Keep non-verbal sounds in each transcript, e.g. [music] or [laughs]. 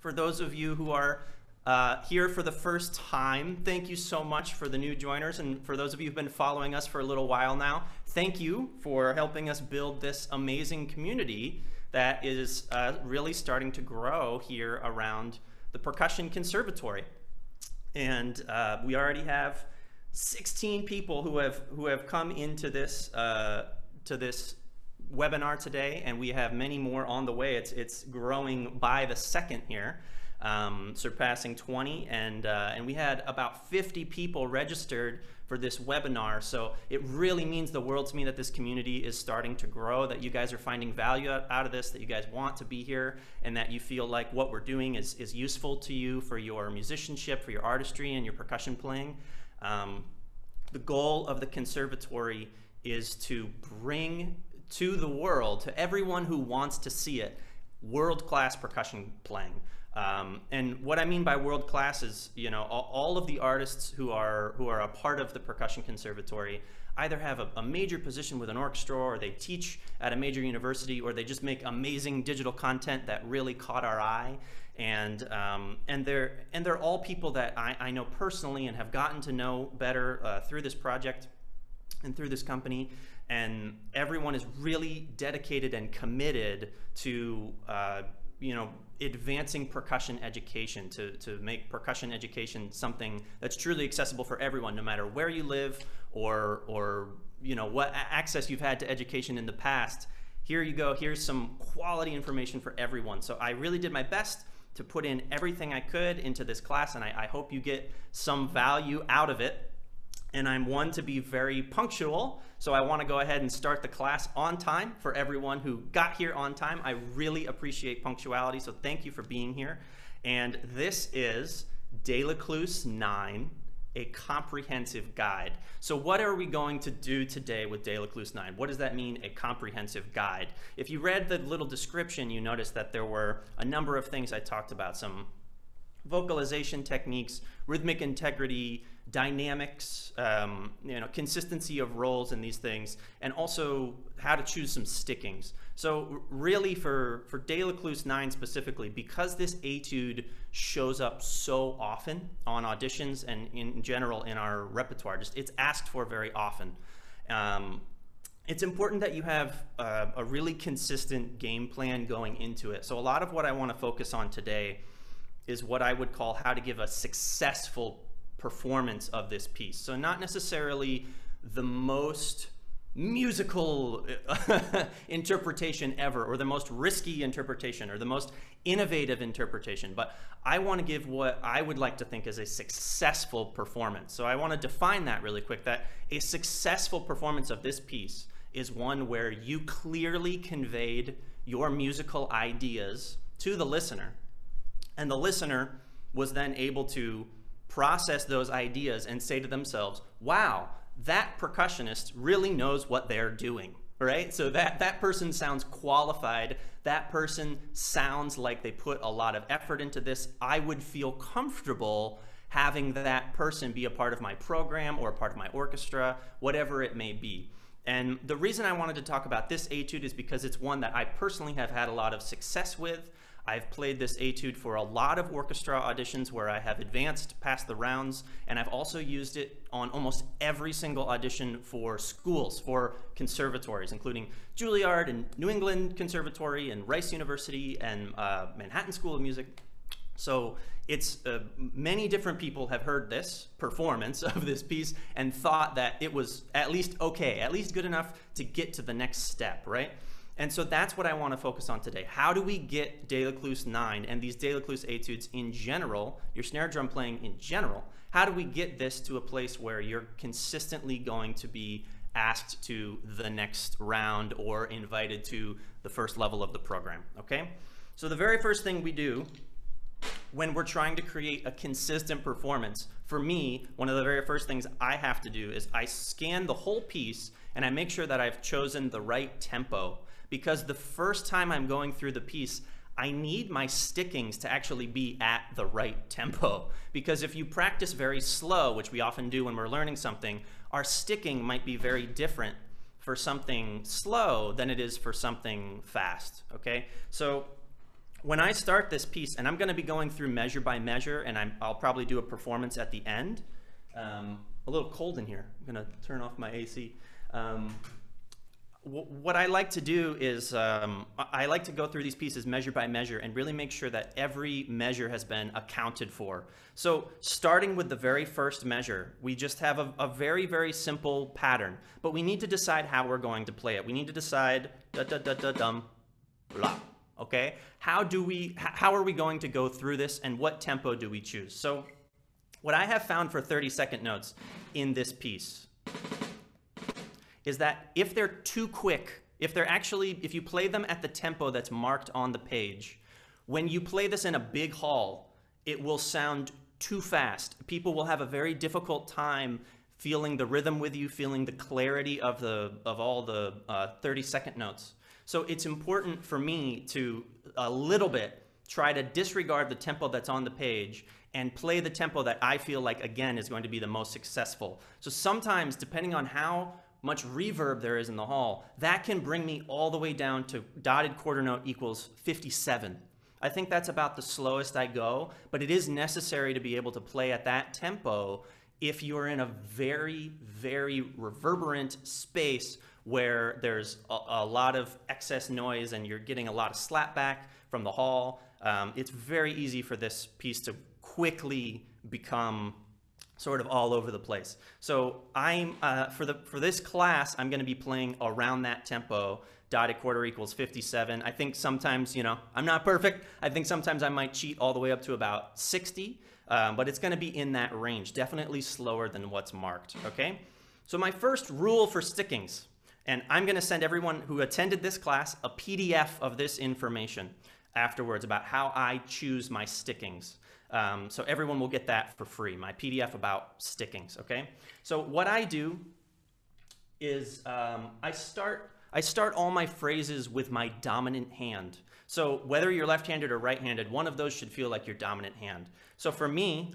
For those of you who are uh, here for the first time, thank you so much for the new joiners. And for those of you who've been following us for a little while now, thank you for helping us build this amazing community that is uh, really starting to grow here around the Percussion Conservatory. And uh, we already have 16 people who have who have come into this uh, to this webinar today, and we have many more on the way. It's it's growing by the second here um, surpassing 20, and, uh, and we had about 50 people registered for this webinar. So it really means the world to me that this community is starting to grow, that you guys are finding value out of this, that you guys want to be here, and that you feel like what we're doing is, is useful to you for your musicianship, for your artistry, and your percussion playing. Um, the goal of the conservatory is to bring to the world, to everyone who wants to see it, world-class percussion playing. Um, and what I mean by world class is, you know, all, all, of the artists who are who are a part of the percussion conservatory either have a, a, major position with an orchestra, or they teach at a major university, or they just make amazing digital content that really caught our eye. And um, and they're and they're all people that I, I know personally and have gotten to know better uh, through this project and through this company and everyone is really dedicated and committed to uh, you know advancing percussion education to, to make percussion education something that's truly accessible for everyone no matter where you live or or you know what access you've had to education in the past. Here you go here's some quality information for everyone. So i really did my best to put in everything i could into this class and i, I hope you get some value out of it and I'm one to be very punctual, so I want to go ahead and start the class on time for everyone who got here on time. I really appreciate punctuality, so thank you for being here. And this is Delecluse 9, a comprehensive guide. So what are we going to do today with Delecluse 9? What does that mean, a comprehensive guide? If you read the little description, you notice that there were a number of things I talked about, some vocalization techniques, rhythmic integrity, dynamics, um, you know, consistency of rolls and these things, and also how to choose some stickings. So really for, for Delecluse 9 specifically, because this etude shows up so often on auditions and in general in our repertoire, just it's asked for very often. Um, it's important that you have uh, a really consistent game plan going into it. So a lot of what I want to focus on today is what I would call how to give a successful performance of this piece. So not necessarily the most musical uh, [laughs] interpretation ever or the most risky interpretation or the most innovative interpretation but i want to give what i would like to think is a successful performance so i want to define that really quick that a successful performance of this piece is one where you clearly conveyed your musical ideas to the listener and the listener was then able to process those ideas and say to themselves, wow, that percussionist really knows what they're doing right? So that that person sounds qualified. That person sounds like they put a lot of effort into this. I would feel comfortable having that person be a part of my program or a part of my orchestra whatever it may be. And the reason i wanted to talk about this etude is because it's one that i personally have had a lot of success with I've played this etude for a lot of orchestra auditions where I have advanced past the rounds, and I've also used it on almost every single audition for schools, for conservatories, including Juilliard and New England Conservatory and Rice University and uh, Manhattan School of Music. So it's uh, many different people have heard this performance [laughs] of this piece and thought that it was at least okay, at least good enough to get to the next step, right? And so that's what I want to focus on today. How do we get Delecluse 9 and these Delecluse etudes in general, your snare drum playing in general, how do we get this to a place where you're consistently going to be asked to the next round or invited to the first level of the program, okay? So the very first thing we do when we're trying to create a consistent performance, for me, one of the very first things I have to do is I scan the whole piece and I make sure that I've chosen the right tempo because the first time I'm going through the piece, I need my stickings to actually be at the right tempo. [laughs] Because if you practice very slow, which we often do when we're learning something, our sticking might be very different for something slow than it is for something fast, okay? So when I start this piece, and I'm going to be going through measure by measure, and i will probably do a performance at the end. Um, a little cold in here. I'm going to turn off my AC. Um, what I like to do is um, I like to go through these pieces measure by measure and really make sure that every measure has been accounted for. So starting with the very first measure, we just have a, a very, very simple pattern, but we need to decide how we're going to play it. We need to decide da da da da dum blah. Okay, how do we? How are we going to go through this, and what tempo do we choose? So, what I have found for 30 second notes in this piece is that if they're too quick, if they're actually, if you play them at the tempo that's marked on the page, when you play this in a big hall, it will sound too fast. People will have a very difficult time feeling the rhythm with you, feeling the clarity of the of all the uh, 30 second notes. So it's important for me to a little bit try to disregard the tempo that's on the page and play the tempo that I feel like again is going to be the most successful. So sometimes depending on how much reverb there is in the hall, that can bring me all the way down to dotted quarter note equals 57. I think that's about the slowest I go, but it is necessary to be able to play at that tempo if you're in a very, very reverberant space where there's a, a lot of excess noise and you're getting a lot of slapback from the hall. Um, it's very easy for this piece to quickly become sort of all over the place. So I'm uh, for the for this class, I'm going to be playing around that tempo. Dotted quarter equals 57. I think sometimes, you know, I'm not perfect. I think sometimes I might cheat all the way up to about 60, um, but it's going to be in that range. Definitely slower than what's marked. Okay. So my first rule for stickings, and I'm going to send everyone who attended this class a PDF of this information afterwards about how I choose my stickings. Um, so everyone will get that for free, my PDF about stickings, okay? So what I do is um, I start I start all my phrases with my dominant hand. So whether you're left-handed or right-handed, one of those should feel like your dominant hand. So for me,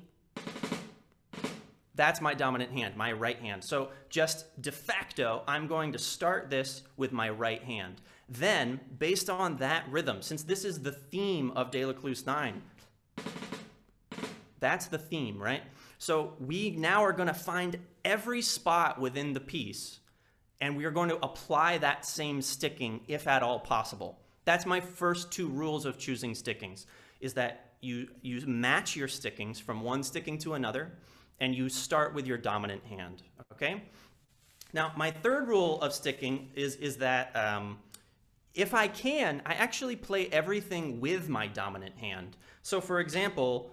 that's my dominant hand, my right hand. So just de facto, I'm going to start this with my right hand. Then, based on that rhythm, since this is the theme of Delecluse 9, that's the theme, right? So we now are going to find every spot within the piece and we are going to apply that same sticking if at all possible. That's my first two rules of choosing stickings is that you, you match your stickings from one sticking to another and you start with your dominant hand, okay? Now, my third rule of sticking is, is that um, if I can, I actually play everything with my dominant hand. So for example,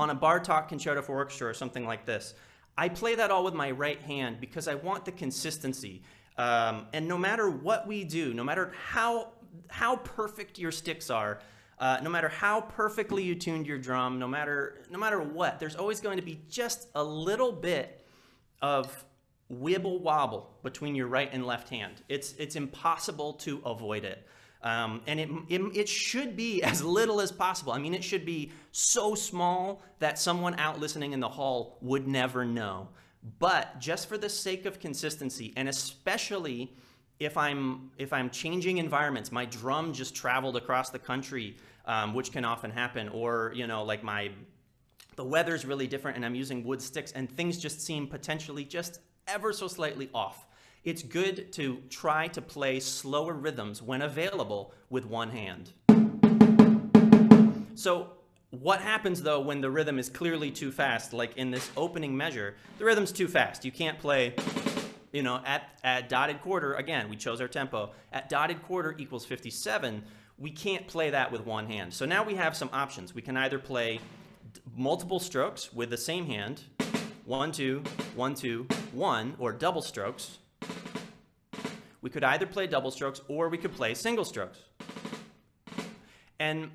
on a Bartok concerto for orchestra or something like this, I play that all with my right hand because I want the consistency. Um, and no matter what we do, no matter how how perfect your sticks are, uh, no matter how perfectly you tuned your drum, no matter no matter what, there's always going to be just a little bit of wibble wobble between your right and left hand. It's it's impossible to avoid it. Um, and it, it, it, should be [laughs] as little as possible. I mean, it should be so small that someone out listening in the hall would never know. But just for the sake of consistency, and especially if I'm if I'm changing environments, my drum just traveled across the country, um, which can often happen, or you know, like my the weather's really different, and I'm using wood sticks, and things just seem potentially just ever so slightly off. It's good to try to play slower rhythms when available with one hand. So what happens though when the rhythm is clearly too fast, like in this opening measure, the rhythm's too fast. You can't play, you know, at, at dotted quarter, again, we chose our tempo, at dotted quarter equals 57, we can't play that with one hand. So now we have some options. We can either play multiple strokes with the same hand, one, two, one, two, one, or double strokes, we could either play double strokes or we could play single strokes. And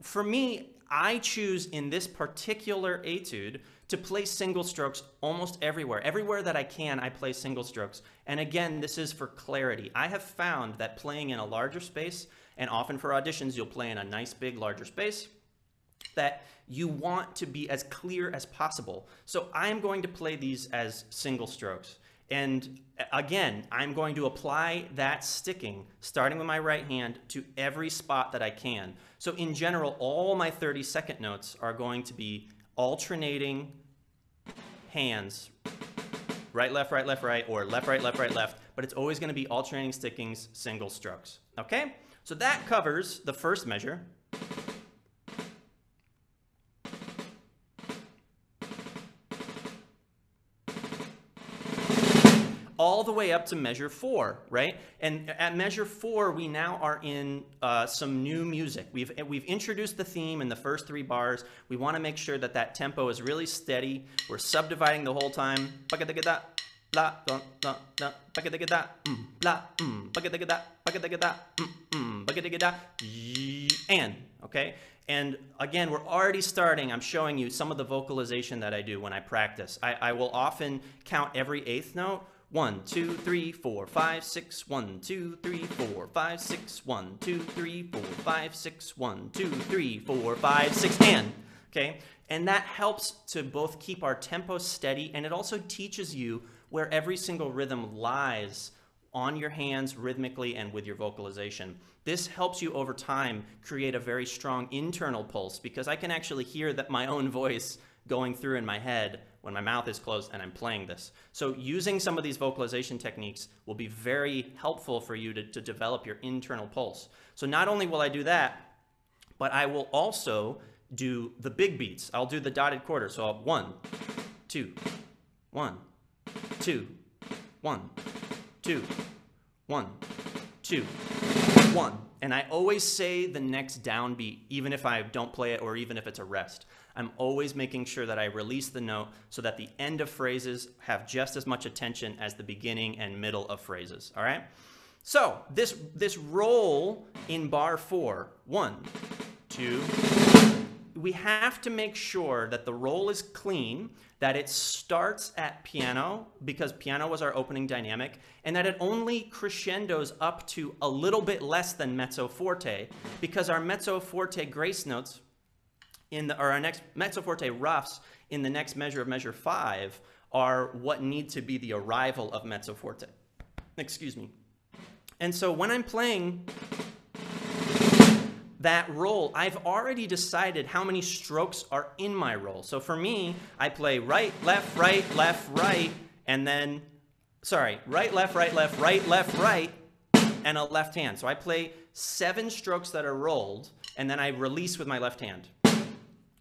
for me, I choose in this particular etude to play single strokes almost everywhere. Everywhere that I can, I play single strokes. And again, this is for clarity. I have found that playing in a larger space, and often for auditions, you'll play in a nice big larger space, that you want to be as clear as possible. So I'm going to play these as single strokes. And uh, again, I'm going to apply that sticking, starting with my right hand, to every spot that I can. So in general, all my 30 second notes are going to be alternating hands, right, left, right, left, right, or left, right, left, right, left, but it's always going to be alternating stickings, single strokes. Okay? So that covers the first measure. All the way up to measure four, right? And at measure four, we now are in uh, some new music. We've, we've introduced the theme in the first three bars. We want to make sure that that tempo is really steady. We're subdividing the whole time. Blah, blah, blah, blah, mm, blah, mm, mm, mm, and, okay? And again, we're already starting, I'm showing you some of the vocalization that I do when I practice. I, I will often count every eighth note one, two, three, four, five, six, one, two, three, four, five, six, one, two, three, four, five, six, one, two, three, four, five, six, and. Okay? And that helps to both keep our tempo steady and it also teaches you where every single rhythm lies on your hands rhythmically and with your vocalization. This helps you over time create a very strong internal pulse because I can actually hear that my own voice going through in my head when my mouth is closed and I'm playing this. So using some of these vocalization techniques will be very helpful for you to, to develop your internal pulse. So not only will I do that, but I will also do the big beats. I'll do the dotted quarter. So I'll one, two, one, two, one, two, one, two, one. And I always say the next downbeat, even if I don't play it or even if it's a rest. I'm always making sure that I release the note so that the end of phrases have just as much attention as the beginning and middle of phrases, all right? So this, this roll in bar four, one, two, we have to make sure that the roll is clean, that it starts at piano, because piano was our opening dynamic, and that it only crescendos up to a little bit less than mezzo forte, because our mezzo forte grace notes in the, or our next mezzo forte roughs in the next measure of measure five are what need to be the arrival of mezzo forte. Excuse me. And so when I'm playing that roll, I've already decided how many strokes are in my roll. So for me, I play right, left, right, left, right, and then, sorry, right, left, right, left, right, left, right, and a left hand. So I play seven strokes that are rolled, and then I release with my left hand.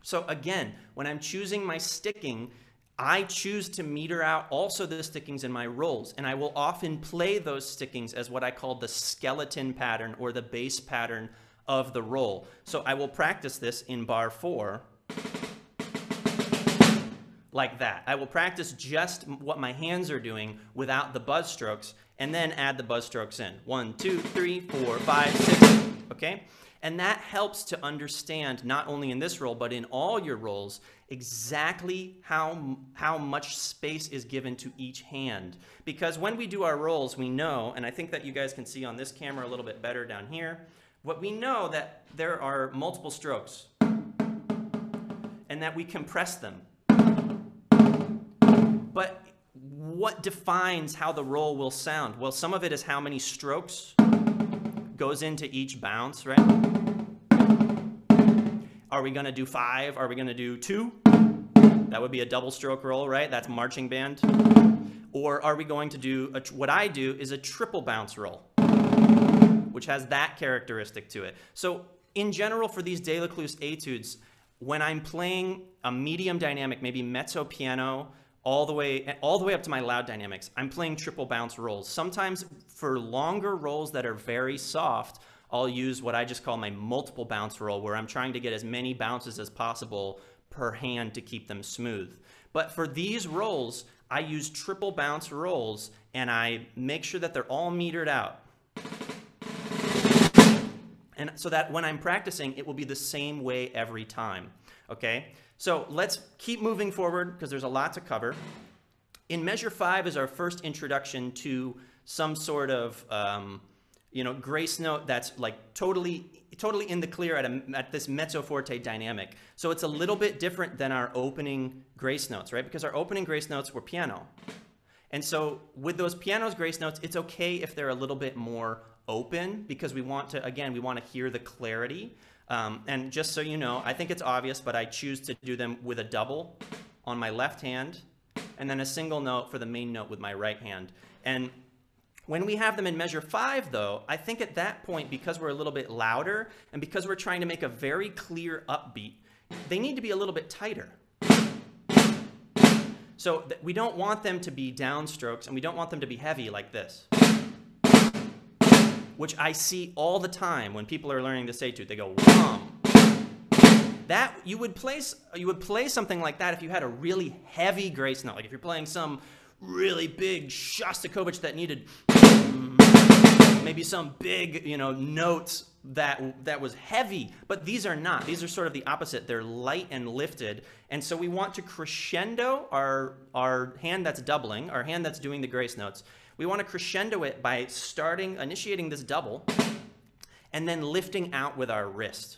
So again, when I'm choosing my sticking, I choose to meter out also the stickings in my rolls, and I will often play those stickings as what I call the skeleton pattern or the base pattern of the roll. So I will practice this in bar four like that. I will practice just what my hands are doing without the buzz strokes and then add the buzz strokes in. One, two, three, four, five, six, okay? And that helps to understand, not only in this roll, but in all your rolls, exactly how, how much space is given to each hand. Because when we do our rolls, we know, and I think that you guys can see on this camera a little bit better down here, what we know that there are multiple strokes and that we compress them. But what defines how the roll will sound? Well, some of it is how many strokes goes into each bounce, right? Are we going to do five? Are we going to do two? That would be a double stroke roll, right? That's marching band. Or are we going to do, a, what I do is a triple bounce roll, which has that characteristic to it. So in general, for these Delecluse etudes, when I'm playing a medium dynamic, maybe mezzo piano, all the way all the way up to my loud dynamics. I'm playing triple bounce rolls. Sometimes for longer rolls that are very soft, I'll use what I just call my multiple bounce roll where I'm trying to get as many bounces as possible per hand to keep them smooth. But for these rolls, I use triple bounce rolls and I make sure that they're all metered out. And so that when I'm practicing, it will be the same way every time, okay? So let's keep moving forward because there's a lot to cover. In measure five is our first introduction to some sort of, um, you know, grace note that's like totally, totally in the clear at, a, at this mezzo forte dynamic. So it's a little bit different than our opening grace notes, right? Because our opening grace notes were piano. And so with those pianos grace notes, it's okay if they're a little bit more open because we want to, again, we want to hear the clarity. Um, and just so you know, I think it's obvious, but I choose to do them with a double on my left hand and then a single note for the main note with my right hand. And when we have them in measure five, though, I think at that point, because we're a little bit louder and because we're trying to make a very clear upbeat, they need to be a little bit tighter. So we don't want them to be downstrokes and we don't want them to be heavy like this. Which I see all the time when people are learning to this etude. They go, wham. That you would play you would play something like that if you had a really heavy grace note. Like if you're playing some really big Shostakovich that needed maybe some big, you know, notes that that was heavy, but these are not. These are sort of the opposite. They're light and lifted. And so we want to crescendo our our hand that's doubling, our hand that's doing the grace notes. We want to crescendo it by starting initiating this double and then lifting out with our wrist.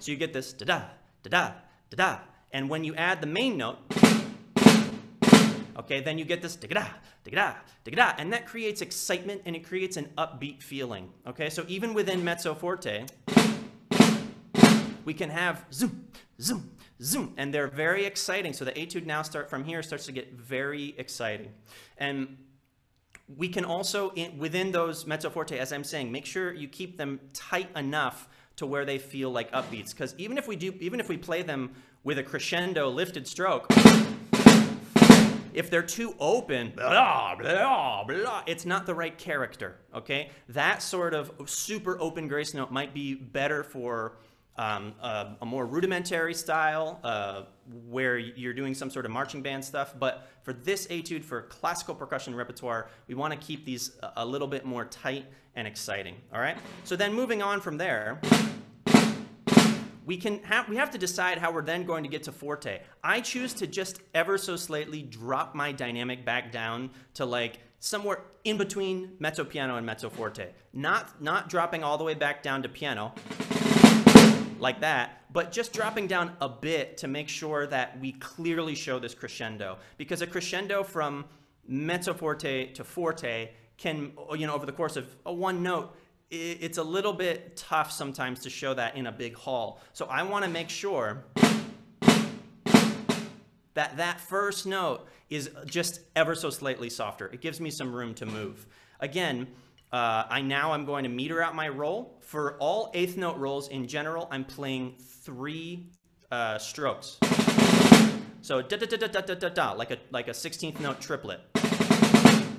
So you get this da da da da da da. And when you add the main note, Okay, then you get this da da da da, da da. and that creates excitement and it creates an upbeat feeling. Okay, so even within mezzo forte, we can have zoom, zoom, zoom, and they're very exciting. So the etude now start from here starts to get very exciting, and we can also in, within those mezzo forte, as I'm saying, make sure you keep them tight enough to where they feel like upbeats. Because even if we do, even if we play them with a crescendo lifted stroke if they're too open, blah, blah, blah, it's not the right character, okay? That sort of super open grace note might be better for um, a, a, more rudimentary style uh, where you're doing some sort of marching band stuff. But for this etude, for classical percussion repertoire, we want to keep these a little bit more tight and exciting, all right? So then moving on from there, we can have we have to decide how we're then going to get to forte. I choose to just ever so slightly drop my dynamic back down to like somewhere in between mezzo piano and mezzo forte. Not not dropping all the way back down to piano like that, but just dropping down a bit to make sure that we clearly show this crescendo because a crescendo from mezzo forte to forte can you know over the course of a one note it's a little bit tough sometimes to show that in a big hall. So I want to make sure that that first note is just ever so slightly softer. It gives me some room to move. Again, uh, I now I'm going to meter out my roll. For all eighth note rolls in general, I'm playing three uh, strokes. So da da da da da da da da, like a like a 16th note triplet.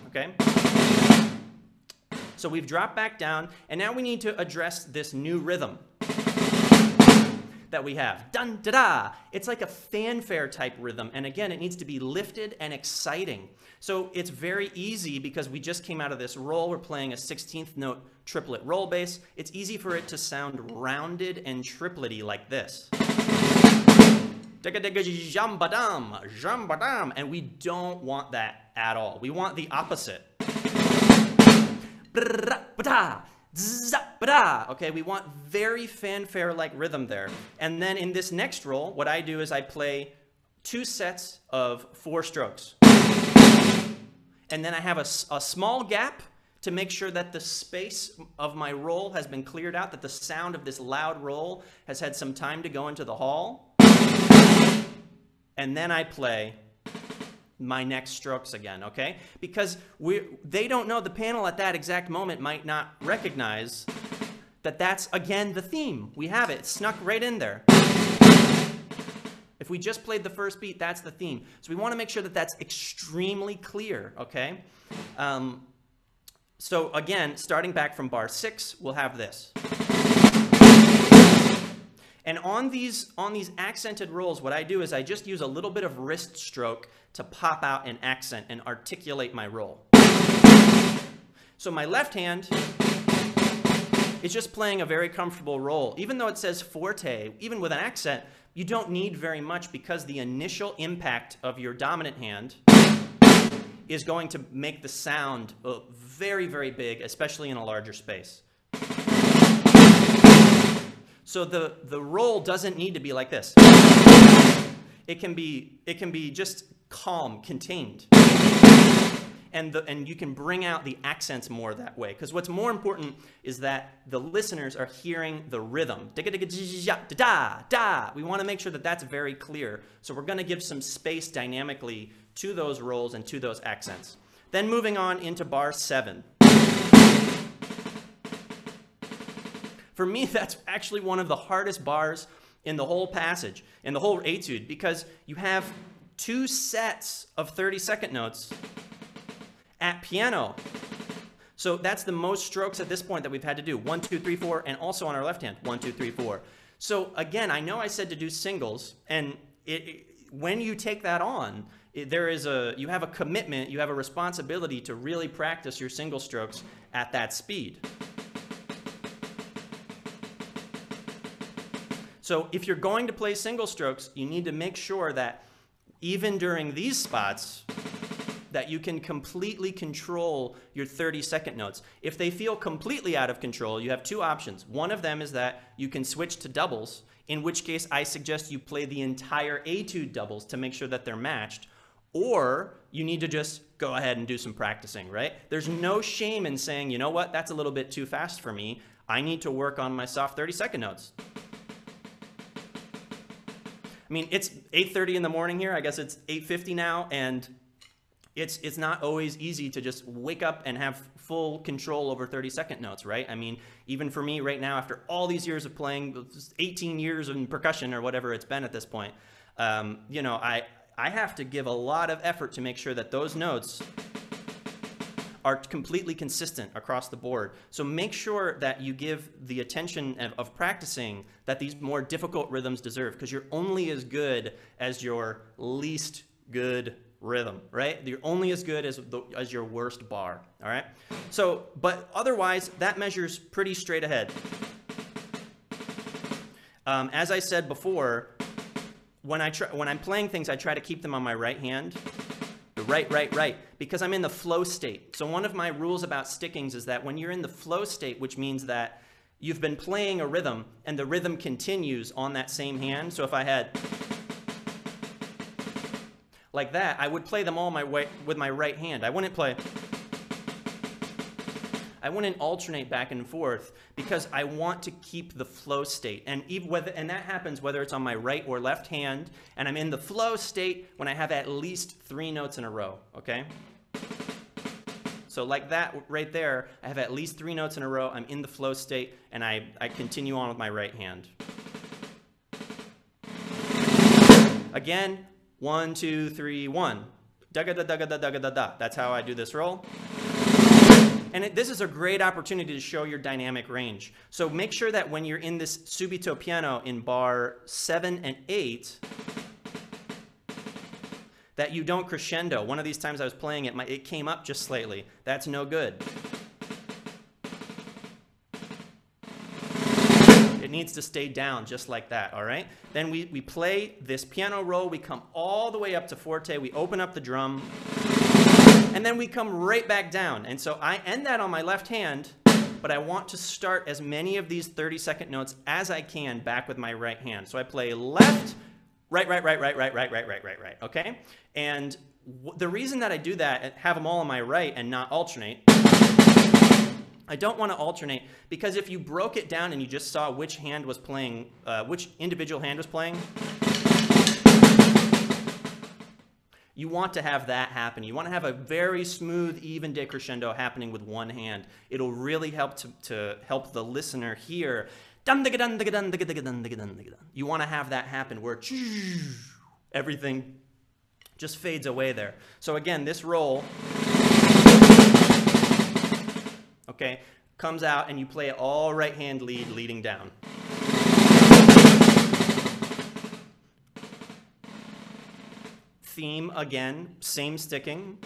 Okay. So we've dropped back down, and now we need to address this new rhythm that we have. Dun da da. It's like a fanfare type rhythm, and again, it needs to be lifted and exciting. So it's very easy because we just came out of this roll. We're playing a 16th note triplet roll base. It's easy for it to sound rounded and triplety like this. And we don't want that at all. We want the opposite. Okay, we want very fanfare-like rhythm there. And then in this next roll, what I do is I play two sets of four strokes. And then I have a, a small gap to make sure that the space of my roll has been cleared out, that the sound of this loud roll has had some time to go into the hall. And then I play my next strokes again, okay? Because we they don't know the panel at that exact moment might not recognize that that's again the theme. We have it snuck right in there. If we just played the first beat, that's the theme. So we want to make sure that that's extremely clear, okay? Um, so again, starting back from bar six, we'll have this. And on these, on these accented rolls, what I do is I just use a little bit of wrist stroke to pop out an accent and articulate my roll. So my left hand is just playing a very comfortable roll. Even though it says forte, even with an accent, you don't need very much because the initial impact of your dominant hand is going to make the sound uh, very, very big, especially in a larger space. So the, the roll doesn't need to be like this. it can be it can be just calm, contained. And, the, and you can bring out the accents more that way. Because what's more important is that the listeners are hearing the rhythm. Da da. We want to make sure that that's very clear. So we're going to give some space dynamically to those rolls and to those accents. Then moving on into bar seven. For me, [laughs] that's actually one of the hardest bars in the whole passage, in the whole etude, because you have two sets of 30 second notes at piano. So that's the most strokes at this point that we've had to do. One, two, three, four, and also on our left hand, one, two, three, four. So again, I know I said to do singles, and it, it, when you take that on, it, there is a you have a commitment, you have a responsibility to really practice your single strokes at that speed. So if you're going to play single strokes, you need to make sure that even during these spots, that you can completely control your 30 second notes. If they feel completely out of control, you have two options. One of them is that you can switch to doubles, in which case I suggest you play the entire etude doubles to make sure that they're matched. Or you need to just go ahead and do some practicing, right? There's no shame in saying, you know what, that's a little bit too fast for me. I need to work on my soft 30 second notes. I mean, it's 8:30 in the morning here. I guess it's 8:50 now, and it's it's not always easy to just wake up and have full control over 30 second notes, right? I mean, even for me right now, after all these years of playing, 18 years in percussion or whatever it's been at this point, um, you know, I I have to give a lot of effort to make sure that those notes are completely consistent across the board. So make sure that you give the attention of, of practicing that these more difficult rhythms deserve because you're only as good as your least good rhythm, right? You're only as good as, the, as your worst bar, all right? So, but otherwise, that measures pretty straight ahead. Um, as I said before, when, I try, when I'm playing things, I try to keep them on my right hand right, right, right, because I'm in the flow state. So one of my rules about stickings is that when you're in the flow state, which means that you've been playing a rhythm and the rhythm continues on that same hand. So if I had like that, I would play them all my way with my right hand. I wouldn't play I wouldn't alternate back and forth because I want to keep the flow state. And even whether and that happens whether it's on my right or left hand, and I'm in the flow state when I have at least three notes in a row, okay? So like that right there, I have at least three notes in a row, I'm in the flow state, and I, I continue on with my right hand. Again, one, two, three, one. Da da da da da da da. That's how I do this roll. And it, this is a great opportunity to show your dynamic range. So make sure that when you're in this subito piano in bar seven and eight, that you don't crescendo. One of these times I was playing it, my, it came up just slightly. That's no good. It needs to stay down just like that, all right? Then we, we play this piano roll. We come all the way up to forte. We open up the drum and then we come right back down. And so I end that on my left hand, but I want to start as many of these 30 second notes as I can back with my right hand. So I play left, right, right, right, right, right, right, right, right, right, right, okay? And the reason that I do that, have them all on my right and not alternate, I don't want to alternate because if you broke it down and you just saw which hand was playing, uh, which individual hand was playing, You want to have that happen. You want to have a very smooth, even decrescendo happening with one hand. It'll really help to, to help the listener hear. You want to have that happen where [laughs] everything just fades away there. So again, this roll, okay, comes out and you play it all right hand lead leading down. Theme again, same sticking.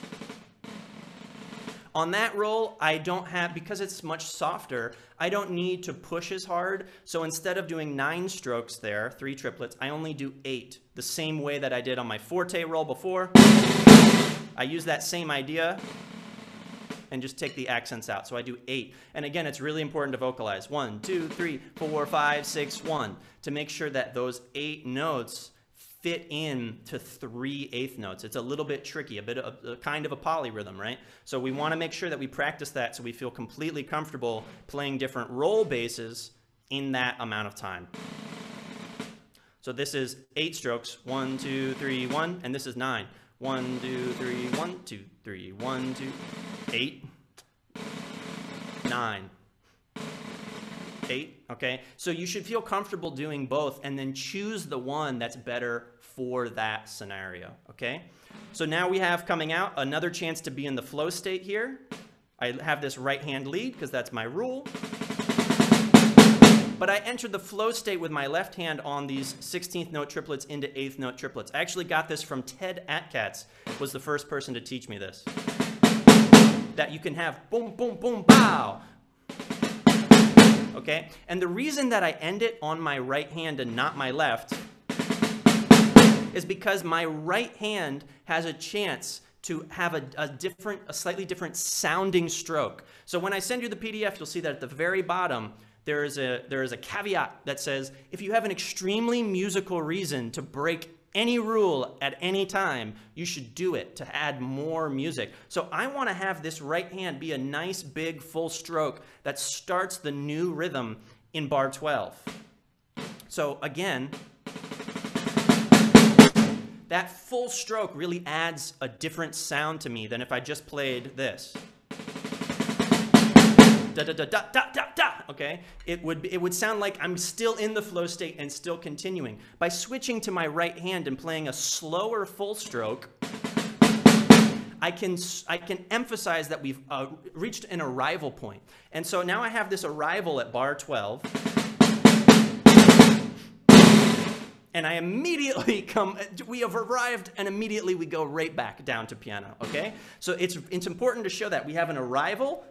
On that roll, I don't have, because it's much softer, I don't need to push as hard. So instead of doing nine strokes there, three triplets, I only do eight, the same way that I did on my forte roll before. I use that same idea and just take the accents out. So I do eight. And again, it's really important to vocalize. One, two, three, four, five, six, one, to make sure that those eight notes fit in to three eighth notes. It's a little bit tricky, a bit of a kind of a polyrhythm, right? So we want to make sure that we practice that so we feel completely comfortable playing different roll bases in that amount of time. So this is eight strokes, one, two, three, one, and this is nine. One, two, three, one, two, three, one, two, eight, nine, eight, okay? So you should feel comfortable doing both and then choose the one that's better for that scenario, okay? So now we have coming out another chance to be in the flow state here. I have this right hand lead because that's my rule. But I entered the flow state with my left hand on these 16th note triplets into 8th note triplets. I actually got this from Ted Atkatz, was the first person to teach me this. That you can have boom, boom, boom, bow. Okay? And the reason that I end it on my right hand and not my left is because my right hand has a chance to have a, a, different, a slightly different sounding stroke. So when I send you the PDF, you'll see that at the very bottom, there is a there is a caveat that says if you have an extremely musical reason to break any rule at any time, you should do it to add more music. So I want to have this right hand be a nice big full stroke that starts the new rhythm in bar 12. So again, that full stroke really adds a different sound to me than if I just played this da da da da da da da. Okay, it would it would sound like I'm still in the flow state and still continuing. By switching to my right hand and playing a slower full stroke, I can I can emphasize that we've uh, reached an arrival point. And so now I have this arrival at bar 12. And I immediately [laughs] come, we have arrived, and immediately we go right back down to piano, okay? So it's, it's important to show that we have an arrival,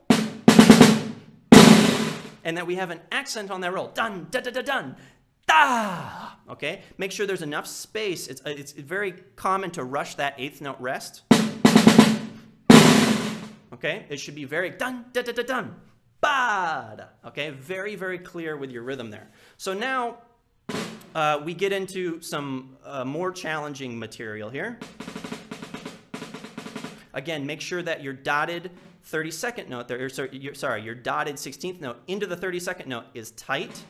and that we have an accent on that roll. Dun, da, da, da, dun, da. Okay? Make sure there's enough space. It's, uh, it's very common to rush that eighth note rest. Okay? It should be very dun, da, da, da, dun, ba. Okay? Very, very clear with your rhythm there. So now uh, we get into some uh, more challenging material here. Again, make sure that your dotted 32nd note there, sorry your, sorry, your dotted 16th note into the 32nd note is tight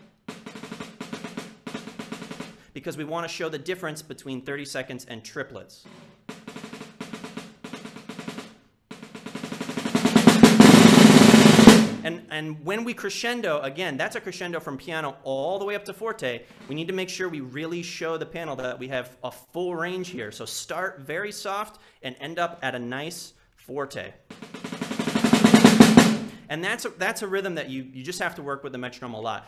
because we want to show the difference between 30 seconds and triplets. And, and when we crescendo, again, that's a crescendo from piano all the way up to forte. We need to make sure we really show the panel that we have a full range here. So start very soft and end up at a nice forte. And that's a, that's a rhythm that you, you just have to work with the metronome a lot.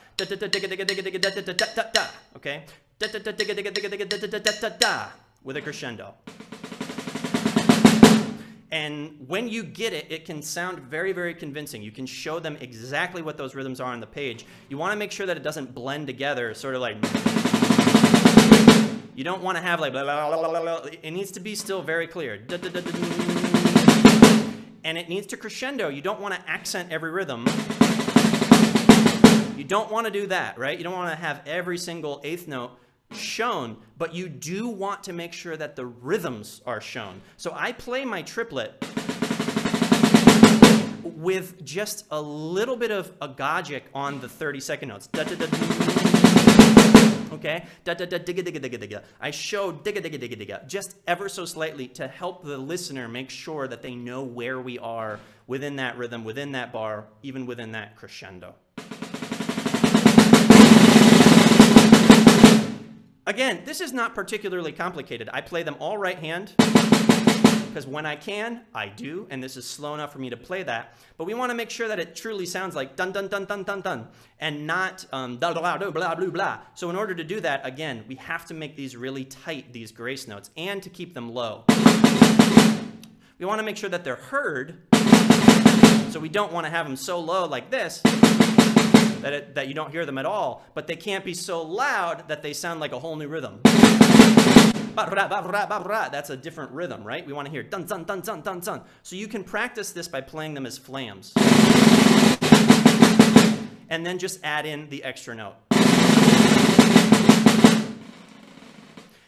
Okay? With a crescendo. And when you get it, it can sound very, very convincing. You can show them exactly what those rhythms are on the page. You want to make sure that it doesn't blend together, sort of like. You don't want to have like. Blah, blah, blah, it needs to be still very clear and it needs to crescendo. You don't want to accent every rhythm. You don't want to do that, right? You don't want to have every single eighth note shown, but you do want to make sure that the rhythms are shown. So I play my triplet with just a little bit of agogic on the 30 second notes. Da, da, da, okay? Da, da, da, digga, digga, digga, digga. I show digga, digga, digga, digga, just ever so slightly to help the listener make sure that they know where we are within that rhythm, within that bar, even within that crescendo. Again, this is not particularly complicated. I play them all right hand because when I can, I do, and this is slow enough for me to play that. But we want to make sure that it truly sounds like dun dun dun dun dun dun, and not um, blah blah blah blah blah blah. So in order to do that, again, we have to make these really tight, these grace notes, and to keep them low. We want to make sure that they're heard, so we don't want to have them so low like this that, it, that you don't hear them at all, but they can't be so loud that they sound like a whole new rhythm. That's a different rhythm, right? We want to hear dun dun dun dun dun dun. So you can practice this by playing them as flams. And then just add in the extra note.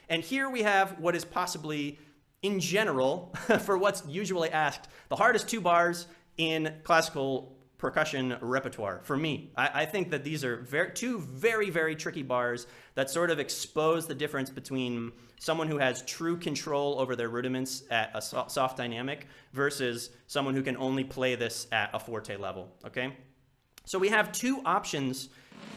And here we have what is possibly, in general, [laughs] for what's usually asked, the hardest two bars in classical percussion repertoire for me. I, I think that these are very, two very, very tricky bars that sort of expose the difference between someone who has true control over their rudiments at a so- soft dynamic versus someone who can only play this at a forte level, okay? So we have two options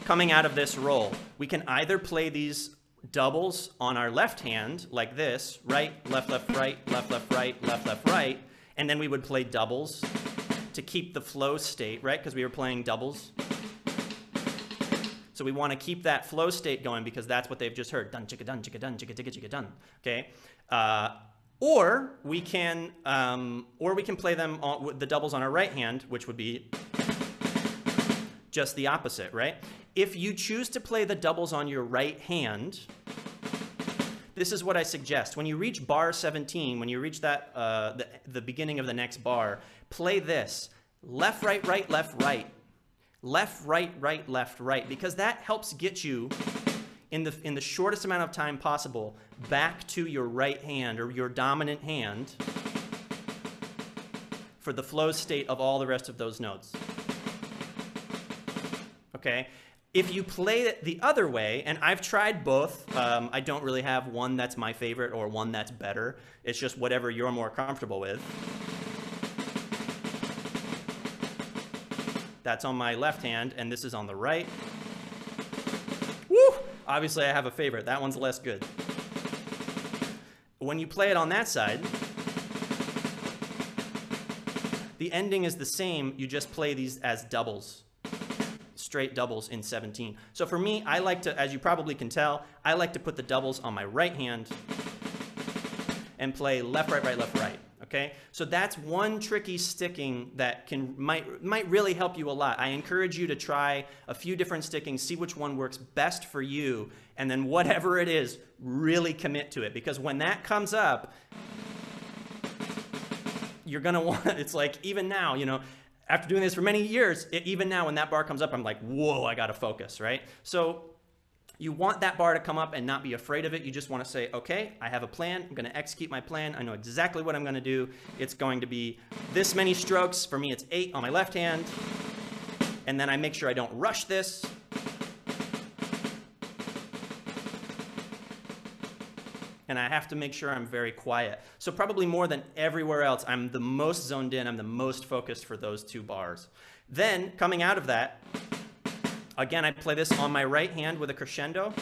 coming out of this roll. We can either play these doubles on our left hand like this, right, left, left, right, left, left, right, left, left, right, and then we would play doubles to keep the flow state, right? Because we were playing doubles. So we want to keep that flow state going because that's what they've just heard. Dun chicka dun chicka dun chicka chicka chicka dun. Okay. Uh, or we can, um, or we can play them on, with the doubles on our right hand, which would be just the opposite, right? If you choose to play the doubles on your right hand, this is what I suggest. When you reach bar 17, when you reach that uh, the, the beginning of the next bar, play this left, right, right, left, right, left, right, right, left, right, because that helps get you in the in the shortest amount of time possible back to your right hand or your dominant hand for the flow state of all the rest of those notes. Okay? If you play it the other way, and I've tried both, um, I don't really have one that's my favorite or one that's better. It's just whatever you're more comfortable with. That's on my left hand, and this is on the right. Woo! Obviously, I have a favorite. That one's less good. When you play it on that side, the ending is the same. You just play these as doubles straight doubles in 17. So for me, I like to, as you probably can tell, I like to put the doubles on my right hand and play left, right, right, left, right. Okay, so that's one tricky sticking that can might might really help you a lot. I encourage you to try a few different stickings, see which one works best for you, and then whatever it is, really commit to it. Because when that comes up, you're gonna [laughs] want. It's like even now, you know, after doing this for many years, it, even now when that bar comes up, I'm like, whoa, I gotta focus, right? So you want that bar to come up and not be afraid of it. You just want to say, okay, I have a plan. I'm to execute my plan. I know exactly what I'm to do. It's going to be this many strokes. For me, it's eight on my left hand. And then I make sure I don't rush this. And I have to make sure I'm very quiet. So, probably more than everywhere else, I'm the most zoned in, I'm the most focused for those two bars. Then, coming out of that, Again, I play this on my right hand with a crescendo.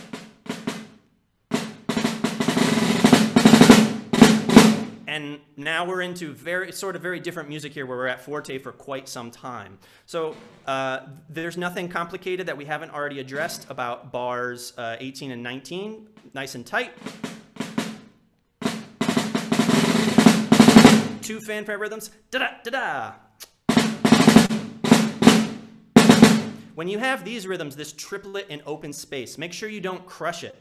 And now we're into very sort of very different music here where we're at forte for quite some time. So uh, there's nothing complicated that we haven't already addressed about bars uh, 18 and 19. Nice and tight. Two fanfare rhythms. Da-da-da-da. When you have these rhythms, this triplet in open space, make sure you don't crush it.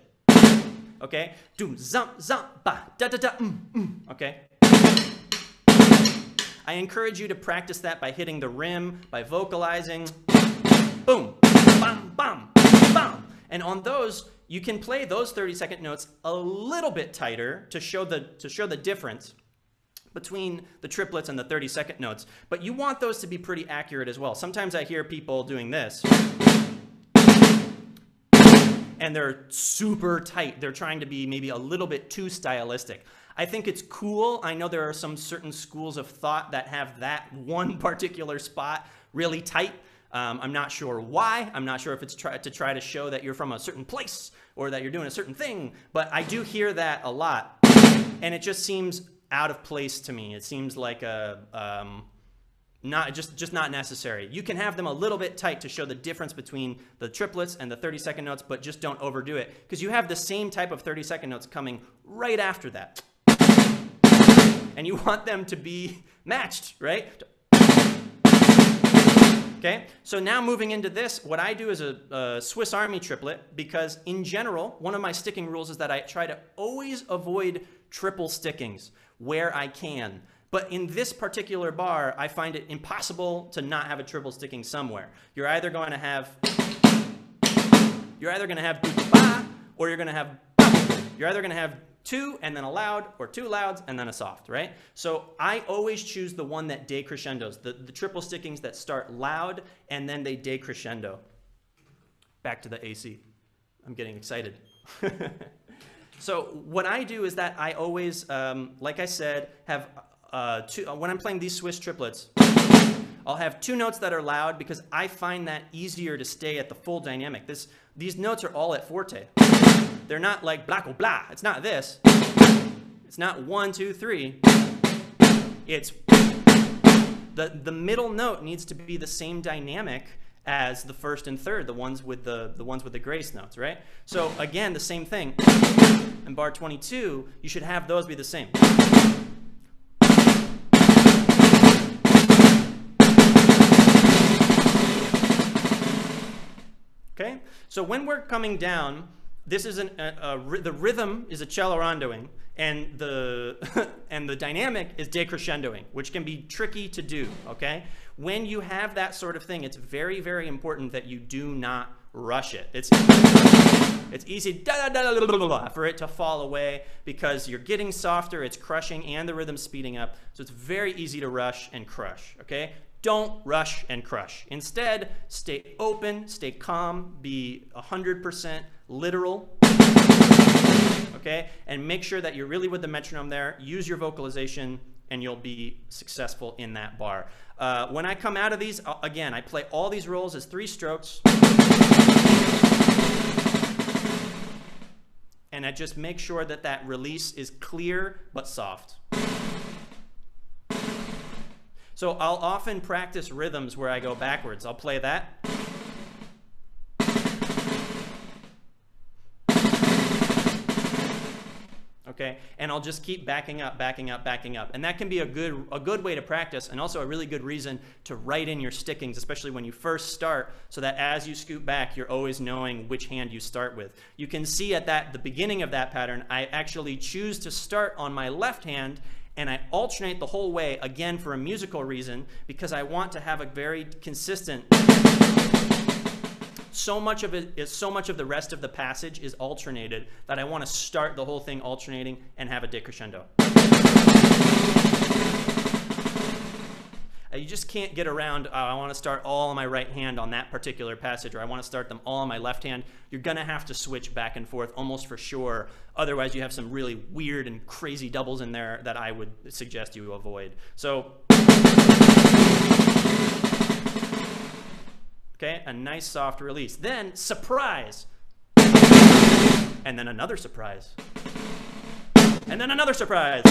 Okay? Do zum zum ba da da da mm, mm. Okay? I encourage you to practice that by hitting the rim, by vocalizing. Boom, bam, bam, bam. And on those, you can play those 30 second notes a little bit tighter to show the to show the difference between the triplets and the 30 second notes, but you want those to be pretty accurate as well. Sometimes I hear people doing this and they're super tight. They're trying to be maybe a little bit too stylistic. I think it's cool. I know there are some certain schools of thought that have that one [laughs] particular spot really tight. Um, I'm not sure why. I'm not sure if it's try to try to show that you're from a certain place or that you're doing a certain thing, but I do hear that a lot. And it just seems out of place to me. It seems like a um, not just just not necessary. You can have them a little bit tight to show the difference between the triplets and the 30 second notes, but just don't overdo it because you have the same type of 30 second notes coming right after that. And you want them to be matched, right? Okay, so now moving into this, what I do is a, a, Swiss Army triplet because in general, one of my sticking rules is that I try to always avoid triple stickings where I can. But in this particular bar, I find it impossible to not have a triple sticking somewhere. You're either going to have, you're either going to have or you're going to have You're either going to have two and then a loud or two louds and then a soft, right? So I always choose the one that decrescendos, the, the triple stickings that start loud and then they decrescendo. Back to the AC. I'm getting excited. [laughs] so what I do is that I always, um, like I said, have uh, two, uh, when I'm playing these Swiss triplets, I'll have two notes that are loud because I find that easier to stay at the full dynamic. This, these notes are all at forte. They're not like blah, blah, blah. It's not this. It's not one, two, three. It's the, the middle note needs to be the same dynamic as the first and third, the ones with the, the ones with the grace notes, right? So again, the same thing. In bar 22, you should have those be the same. Okay? So when we're coming down, this is an, a, a, the rhythm is accelerandoing, and the [laughs] and the dynamic is decrescendoing, which can be tricky to do. Okay, when you have that sort of thing, it's very very important that you do not rush it. It's it's easy for it to fall away because you're getting softer, it's crushing, and the rhythm's speeding up. So it's very easy to rush and crush. Okay, don't rush and crush. Instead, stay open, stay calm, be 100% literal. Okay? And make sure that you're really with the metronome there. Use your vocalization, and you'll be successful in that bar. Uh, when I come out of these, uh, again, I play all these rolls as three strokes. And I just make sure that that release is clear but soft. So I'll often practice rhythms where I go backwards. I'll play that. Okay? And I'll just keep backing up, backing up, backing up. And that can be a good, a good way to practice and also a really good reason to write in your stickings, especially when you first start, so that as you scoot back, you're always knowing which hand you start with. You can see at that the beginning of that pattern, I actually choose to start on my left hand and I alternate the whole way, again for a musical reason, because I want to have a very consistent. So much of it is so much of the rest of the passage is alternated that I want to start the whole thing alternating and have a decrescendo. Uh, you just can't get around, oh, I want to start all on my right hand on that particular passage, or I want to start them all on my left hand. You're going to have to switch back and forth almost for sure. Otherwise, you have some really weird and crazy doubles in there that I would suggest you avoid. So, okay, a nice soft release. Then, surprise. And then another surprise. And then another surprise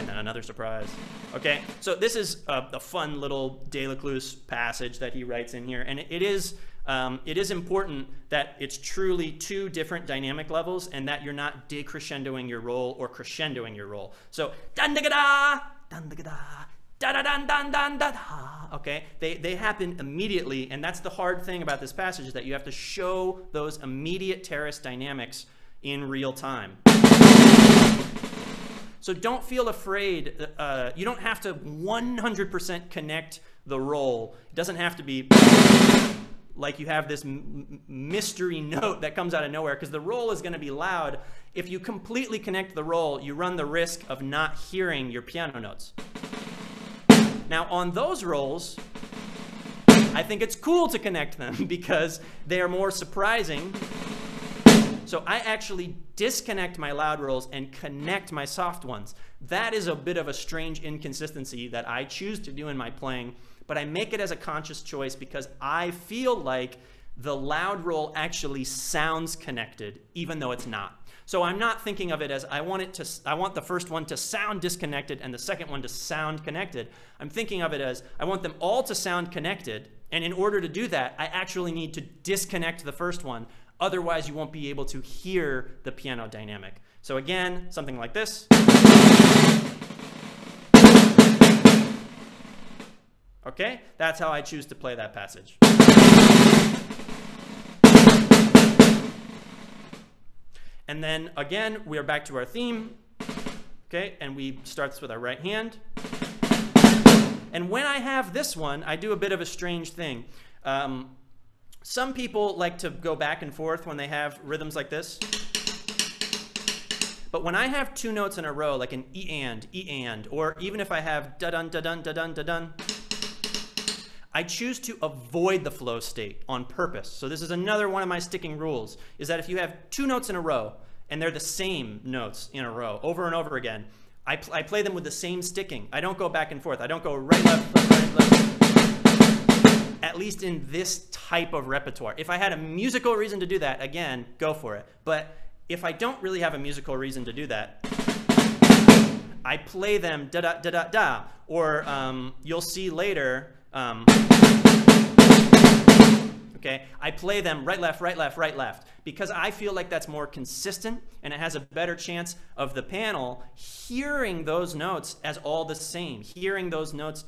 and then another surprise. Okay, so this is a, a fun little Delecluse passage that he writes in here, and it, it is um, it is important that it's truly two different dynamic levels, and that you're not decrescendoing your roll or crescendoing your roll. So dan da da dan da da da da dan dan dan da da. Okay, they they happen immediately, and that's the hard thing about this passage is that you have to show those immediate terraced dynamics in real time. So don't feel afraid. Uh, you don't have to 100% connect the roll. It doesn't have to be like you have this mystery [laughs] note that comes out of nowhere because the roll is going to be loud. If you completely connect the roll, you run the risk of not hearing your piano notes. Now, on those rolls, I think it's cool to connect them [laughs] because they are more surprising so I actually disconnect my loud rolls and connect my soft ones. That is a bit of a strange inconsistency that I choose to do in my playing, but I make it as a conscious choice because I feel like the loud roll actually sounds connected even though it's not. So I'm not thinking of it as I want it to I want the first one to sound disconnected and the second one to sound connected. I'm thinking of it as I want them all to sound connected and in order to do that, I actually need to disconnect the first one Otherwise, you won't be able to hear the piano dynamic. So again, something like this. Okay, that's how I choose to play that passage. And then again, we are back to our theme. Okay, and we start this with our right hand. And when I have this one, I do a bit of a strange thing. Um, some people like to go back and forth when they have rhythms like this. But when I have two notes in a row, like an E and, E and, or even if I have da dun da dun da dun da dun, I choose to avoid the flow state on purpose. So this is another one of my sticking rules, is that if you have two notes in a row, and they're the same notes in a row over and over again, I, pl I play them with the same sticking. I don't go back and forth. I don't go right, left, left, right, left. At least in this type of repertoire. If I had a musical reason to do that, again, go for it. But if I don't really have a musical reason to do that, I play them da da da da da. Or um, you'll see later. Um, okay? I play them right, left, right, left, right, left because I feel like that's more consistent and it has a better chance of the panel hearing those notes as all the same, hearing those notes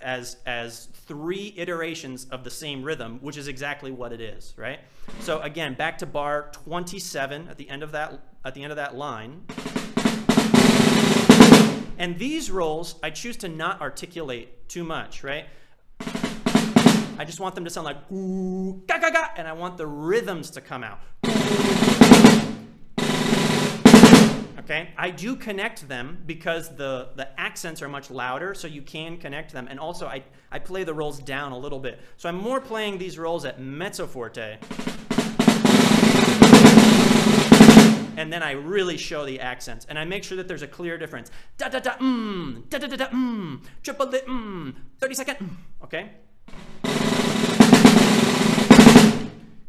as as three iterations of the same rhythm, which is exactly what it is, right? So again, back to bar 27 at the end of that at the end of that line. And these rolls, I choose to not articulate too much, right? I just want them to sound like ooh, ga ga ga, and I want the rhythms to come out. Okay, I do connect them because the, the accents are much louder, so you can connect them. And also, I, I play the rolls down a little bit. So I'm more playing these rolls at mezzo forte. And then I really show the accents. And I make sure that there's a clear difference. Da da da mmm, da da da da mmm, triple lit mmm, 30 second mm, okay?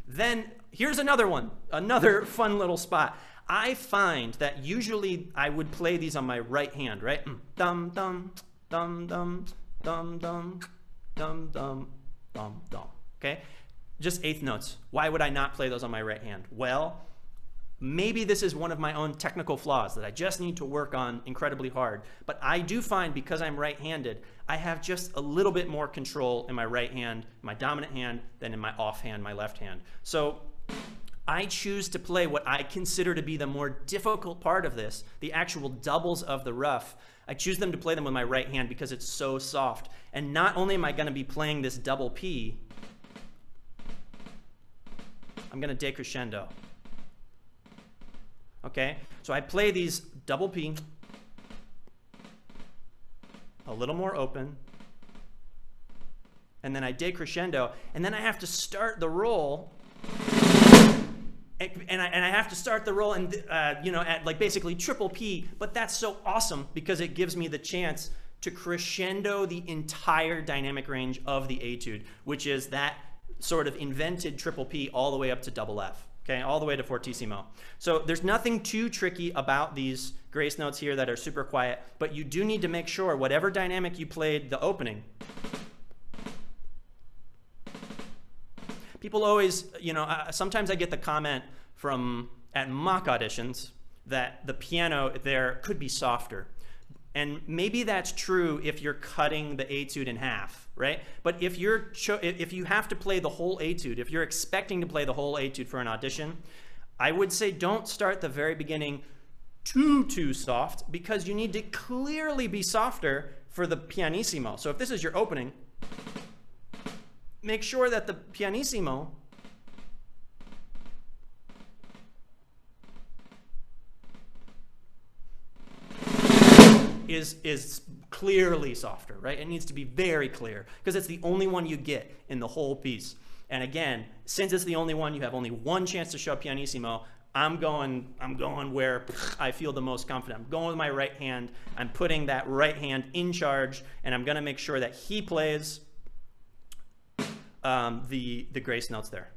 Then here's another one, another fun little spot. I find that usually I would play these on my right hand, right? Mm. Dum dum dum dum dum dum dum dum dum dum. Okay? Just eighth notes. Why would I not play those on my right hand? Well, maybe this is one of my own technical flaws that I just need to work on incredibly hard. But I do find because I'm right-handed, I have just a little bit more control in my right hand, my dominant hand, than in my offhand, my left hand. So I choose to play what I consider to be the more difficult part of this, the actual doubles of the rough. I choose them to play them with my right hand because it's so soft. And not only am I going to be playing this double P, I'm going to decrescendo. Okay? So I play these double P, a little more open, and then I decrescendo, and then I have to start the roll and I, and I have to start the roll and uh, you know at like basically triple P, but that's so awesome because it gives me the chance to crescendo the entire dynamic range of the etude, which is that sort of invented triple P all the way up to double F, okay, all the way to fortissimo. So there's nothing too tricky about these grace notes here that are super quiet, but you do need to make sure whatever dynamic you played the opening, people always, you know, uh, sometimes I get the comment from at mock auditions that the piano there could be softer. And maybe that's true if you're cutting the etude in half, right? But if you're if you have to play the whole etude, if you're expecting to play the whole etude for an audition, I would say don't start the very beginning too too soft because you need to clearly be softer for the pianissimo. So if this is your opening, make sure that the pianissimo is is clearly softer, right? It needs to be very clear because it's the only one you get in the whole piece. And again, since it's the only one, you have only one chance to show pianissimo. I'm going, I'm going where I feel the most confident. I'm going with my right hand. I'm putting that right hand in charge, and I'm going to make sure that he plays um, the, the grace notes there.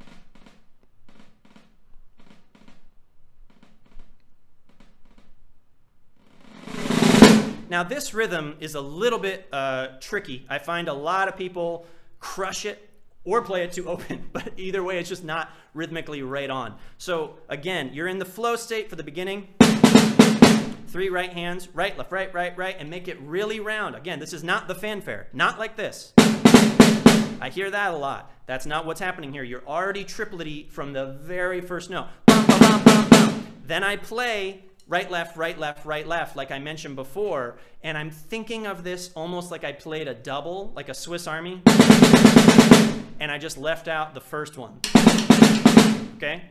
Now this rhythm is a little bit uh, tricky. I find a lot of people crush it or play it too open, [laughs] but either way, it's just not rhythmically right on. So again, you're in the flow state for the beginning. Three right hands, right, left, right, right, right, and make it really round. Again, this is not the fanfare, not like this. I hear that a lot. That's not what's happening here. You're already triplety from the very first note. Then I play right, left, right, left, right, left, like I mentioned before. And I'm thinking of this almost like I played a double, like a Swiss Army. And I just left out the first one. Okay?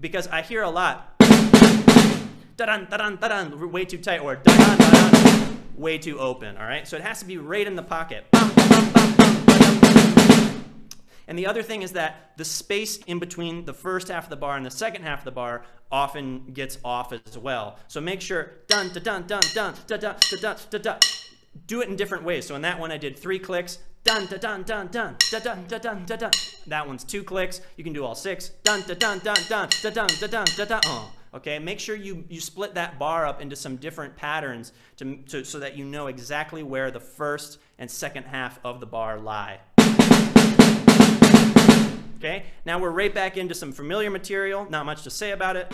Because I hear a lot da-dun, da-dun, da-dun, way too tight, or da-dun, da-dun, way too open, all right? So it has to be right in the pocket. And the other thing is that the space in between the first half of the bar and the second half of the bar often gets off as well. So make sure dun da dun dun dun da da da da da da. Do it in different ways. So in that one I did three clicks, dun da dun dun dun da dun da dun da dun. That one's two clicks. You can do all six. Dun da dun dun dun da dun da dun da dun. Oh. Okay, make sure you, you split that bar up into some different patterns to, to, so that you know exactly where the first and second half of the bar lie. Okay, now we're right back into some familiar material, not much to say about it.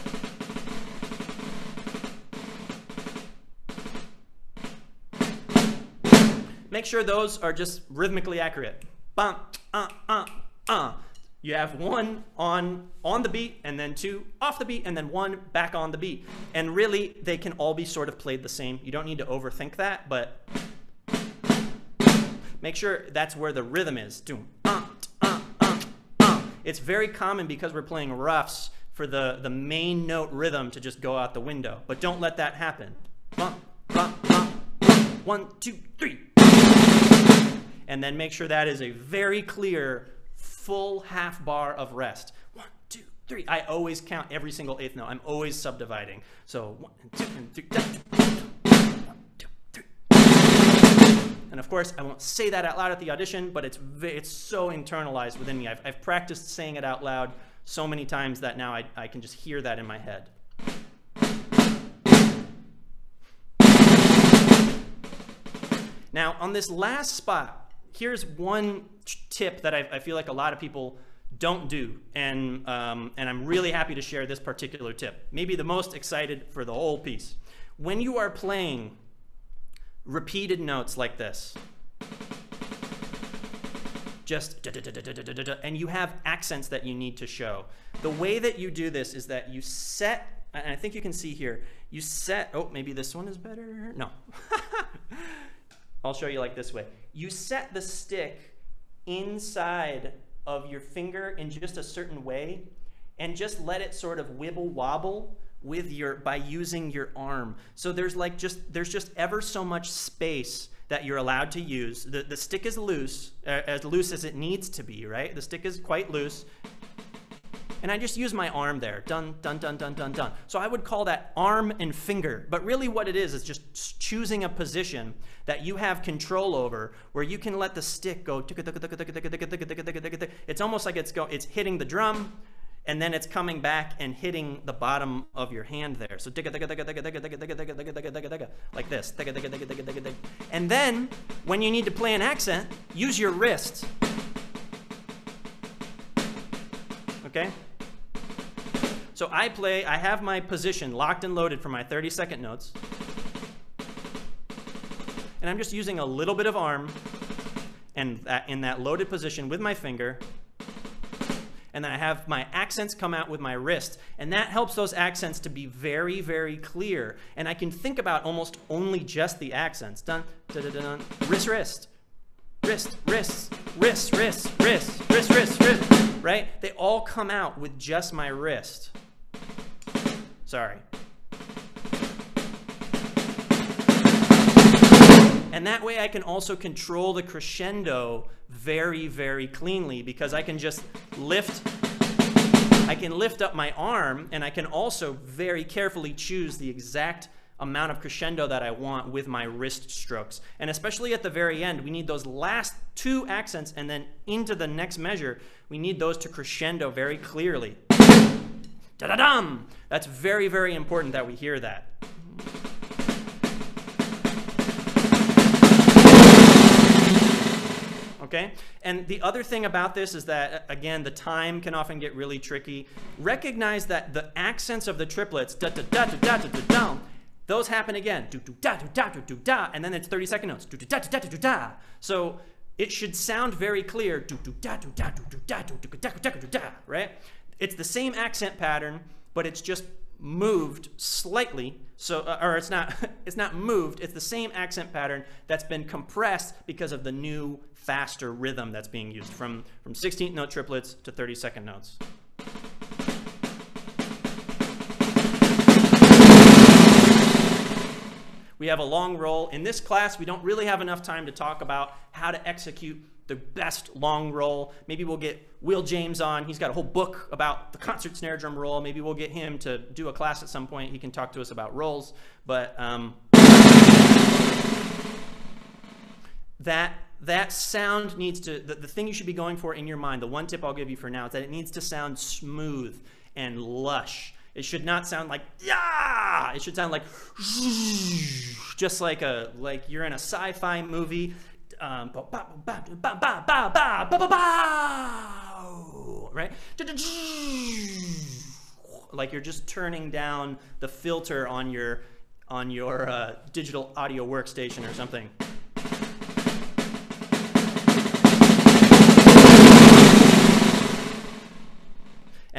Make sure those are just rhythmically accurate. Uh, uh, uh. You have one on on the beat and then two off the beat and then one back on the beat. And really they can all be sort of played the same. You don't need to overthink that, but make sure that's where the rhythm is. Doom, uh. It's very common because we're playing roughs for the, the main note rhythm to just go out the window. But don't let that happen. One, two, three. And then make sure that is a very clear full half bar of rest. One, two, three. I always count every single eighth note. I'm always subdividing. So one, two, and three. And of course, I won't say that out loud at the audition, but it's it's so internalized within me. I've, I've practiced saying it out loud so many times that now I, I can just hear that in my head. Now, on this last spot, here's one tip that I, I, feel like a lot of people don't do, and, um, and I'm really happy to share this particular tip. Maybe the most excited for the whole piece. When you are playing repeated notes like this, just and you have accents that you need to show. The way that you do this is that you set, and I think you can see here, you set, oh, maybe this one is better. No. [laughs] I'll show you like this way. You set the stick inside of your finger in just a certain way and just let it sort of wibble wobble with your by using your arm. So there's like just there's just ever so much space that you're allowed to use. The, the stick is loose, uh, as loose as it needs to be, right? The stick is quite loose. And I just use my arm there. Dun, dun, dun, dun, dun, dun. So I would call that arm and finger. But really what it is is just choosing a position that you have control over where you can let the stick go. It's almost like it's, go, it's hitting the drum and then it's coming back and hitting the bottom of your hand there. So like this. And then when you need to play an accent, use your wrist. Okay? So I play, I have my position locked and loaded for my 30 second notes. And I'm just using a little bit of arm and in that loaded position with my finger. And then I have my accents come out with my wrist. And that helps those accents to be very, very clear. And I can think about almost only just the accents. Dun, dun, dun, dun, wrist, wrist. Wrist, wrist, wrist, wrist, wrist, wrist, wrist, wrist, right? They all come out with just my wrist. Sorry. And that way I can also control the crescendo very, very cleanly because I can just lift, I can lift up my arm and I can also very carefully choose the exact amount of crescendo that I want with my wrist strokes. And especially at the very end, we need those last two accents and then into the next measure, we need those to crescendo very clearly. Da-da-dum! That's very, very important that we hear that. Okay? And the other thing about this is that, again, the time can often get really tricky. Recognize that the accents of the triplets, da da da da da da da da, those happen again. Do do da do da do do da, and then it's 30 second notes. Do do da do da do da. So it should sound very clear. Do do da do da do do da do do da do da do da, right? It's the same accent pattern, but it's just moved slightly. So, uh, or it's not, it's not moved. It's the same accent pattern that's been compressed because of the new, faster rhythm that's being used from, from 16th note triplets to 32nd notes. We have a long roll. In this class, we don't really have enough time to talk about how to execute the best long roll. Maybe we'll get Will James on. He's got a whole book about the concert snare drum roll. Maybe we'll get him to do a class at some point. He can talk to us about rolls. But um, that that sound needs to the, the thing you should be going for in your mind the one tip i'll give you for now is that it needs to sound smooth and lush it should not sound like yeah it should sound like just like a like you're in a sci-fi movie um, right like you're just turning down the filter on your on your uh, digital audio workstation or something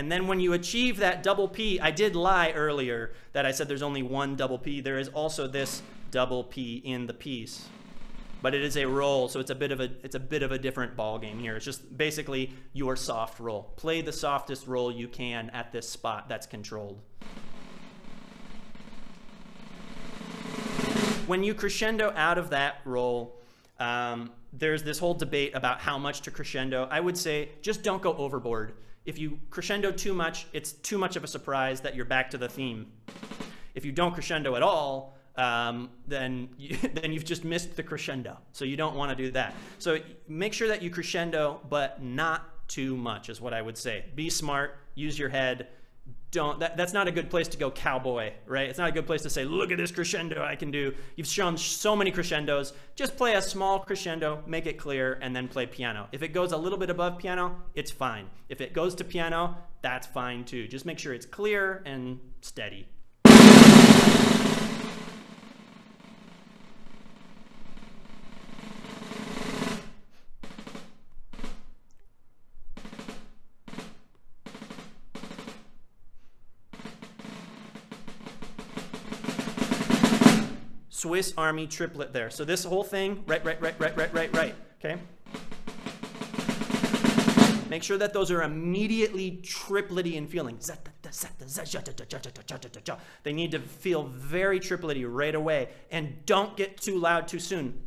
And then when you achieve that double P, I did lie earlier that I said there's only one double P. There is also this double P in the piece. But it is a roll, so it's a bit of a it's a bit of a different ball game here. It's just basically your soft roll. Play the softest roll you can at this spot that's controlled. When you crescendo out of that roll, um, there's this whole debate about how much to crescendo. I would say just don't go overboard. If you crescendo too much, it's too much of a surprise that you're back to the theme. If you don't crescendo at all, um, then you, [laughs] then you've just missed the crescendo. So you don't want to do that. So make sure that you crescendo, but not too much is what I would say. Be smart. Use your head don't that, that's not a good place to go cowboy right? It's not a good place to say look at this crescendo i can do. You've shown so many crescendos. Just play a small crescendo make it clear and then play piano. If it goes a little bit above piano it's fine. If it goes to piano that's fine too. Just make sure it's clear and steady Swiss Army triplet there. So this whole thing, right, right, right, right, right, right, right, okay? Make sure that those are immediately triplety in feeling. They need to feel very triplety right away. And don't get too loud too soon.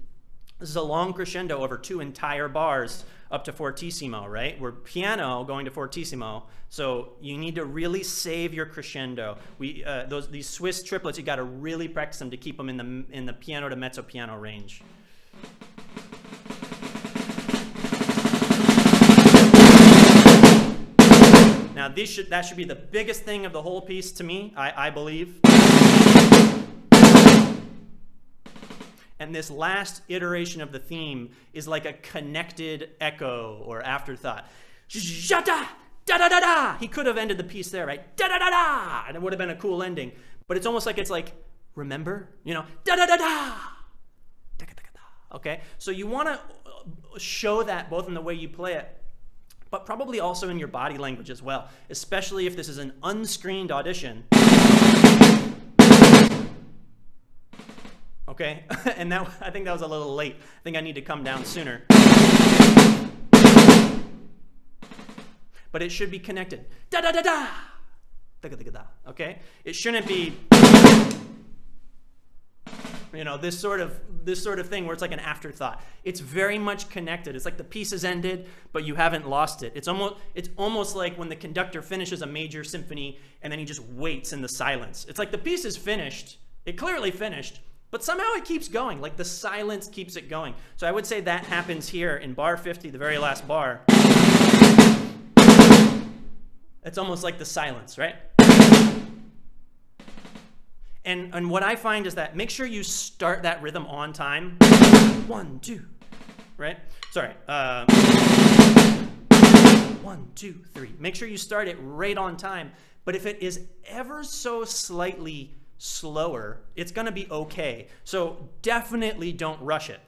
This is a long crescendo over two entire bars up to fortissimo, right? We're piano going to fortissimo, so you need to really save your crescendo. We uh, those these Swiss triplets, you got to really practice them to keep them in the in the piano to mezzo piano range. Now, this should that should be the biggest thing of the whole piece to me, I, I believe. And this last iteration of the theme is like a connected echo or afterthought. Da da da da. He could have ended the piece there, right? Da da da da, and it would have been a cool ending. But it's almost like it's like, remember, you know, da da da da. Okay, so you want to uh, show that both in the way you play it, but probably also in your body language as well, especially if this is an unscreened audition okay? [laughs] and that I think that was a little late. I think I need to come down sooner. But it should be connected. Da da da da. Da da da da. Okay? It shouldn't be you know this sort of this sort of thing where it's like an afterthought it's very much connected it's like the piece has ended but you haven't lost it it's almost it's almost like when the conductor finishes a major symphony and then he just waits in the silence it's like the piece is finished it clearly finished but somehow it keeps going, like the silence keeps it going. So I would say that happens here in bar 50, the very last bar. It's almost like the silence, right? And, and what I find is that make sure you start that rhythm on time. One, two, right? Sorry. Uh, one, two, three. Make sure you start it right on time. But if it is ever so slightly slower, it's going to be okay. So definitely don't rush it.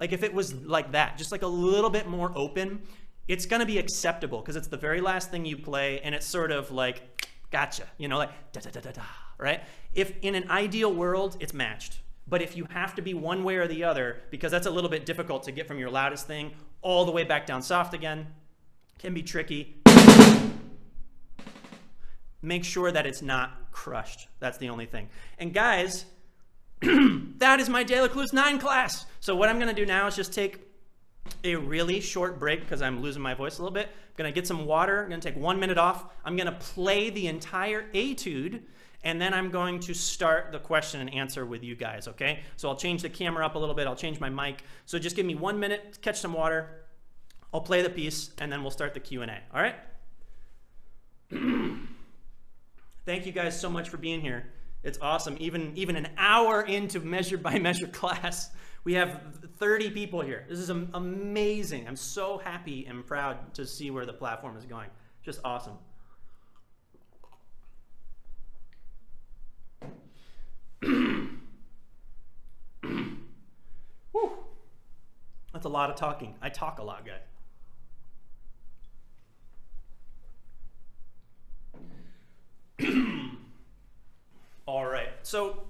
Like if it was like that, just like a little bit more open, it's going to be acceptable because it's the very last thing you play and it's sort of like, gotcha, you know, like da da da da da, right? If in an ideal world, it's matched. But if you have to be one way or the other, because that's a little bit difficult to get from your loudest thing all the way back down soft again, can be tricky make sure that it's not crushed. That's the only thing. And guys, [clears throat] that is my Delecluse 9 class. So what I'm going to do now is just take a really short break because I'm losing my voice a little bit. I'm going to get some water. I'm going to take one minute off. I'm going to play the entire etude and then I'm going to start the question and answer with you guys, okay? So I'll change the camera up a little bit. I'll change my mic. So just give me one minute, catch some water. I'll play the piece, and then we'll start the Q&A, all right? [clears throat] Thank you guys so much for being here. It's awesome. Even, even an hour into measure by measure [laughs] class, we have 30 people here. This is amazing. I'm so happy and proud to see where the platform is going. Just awesome. [clears throat] Whew. That's a lot of talking. I talk a lot, guys. [clears throat] All right. So,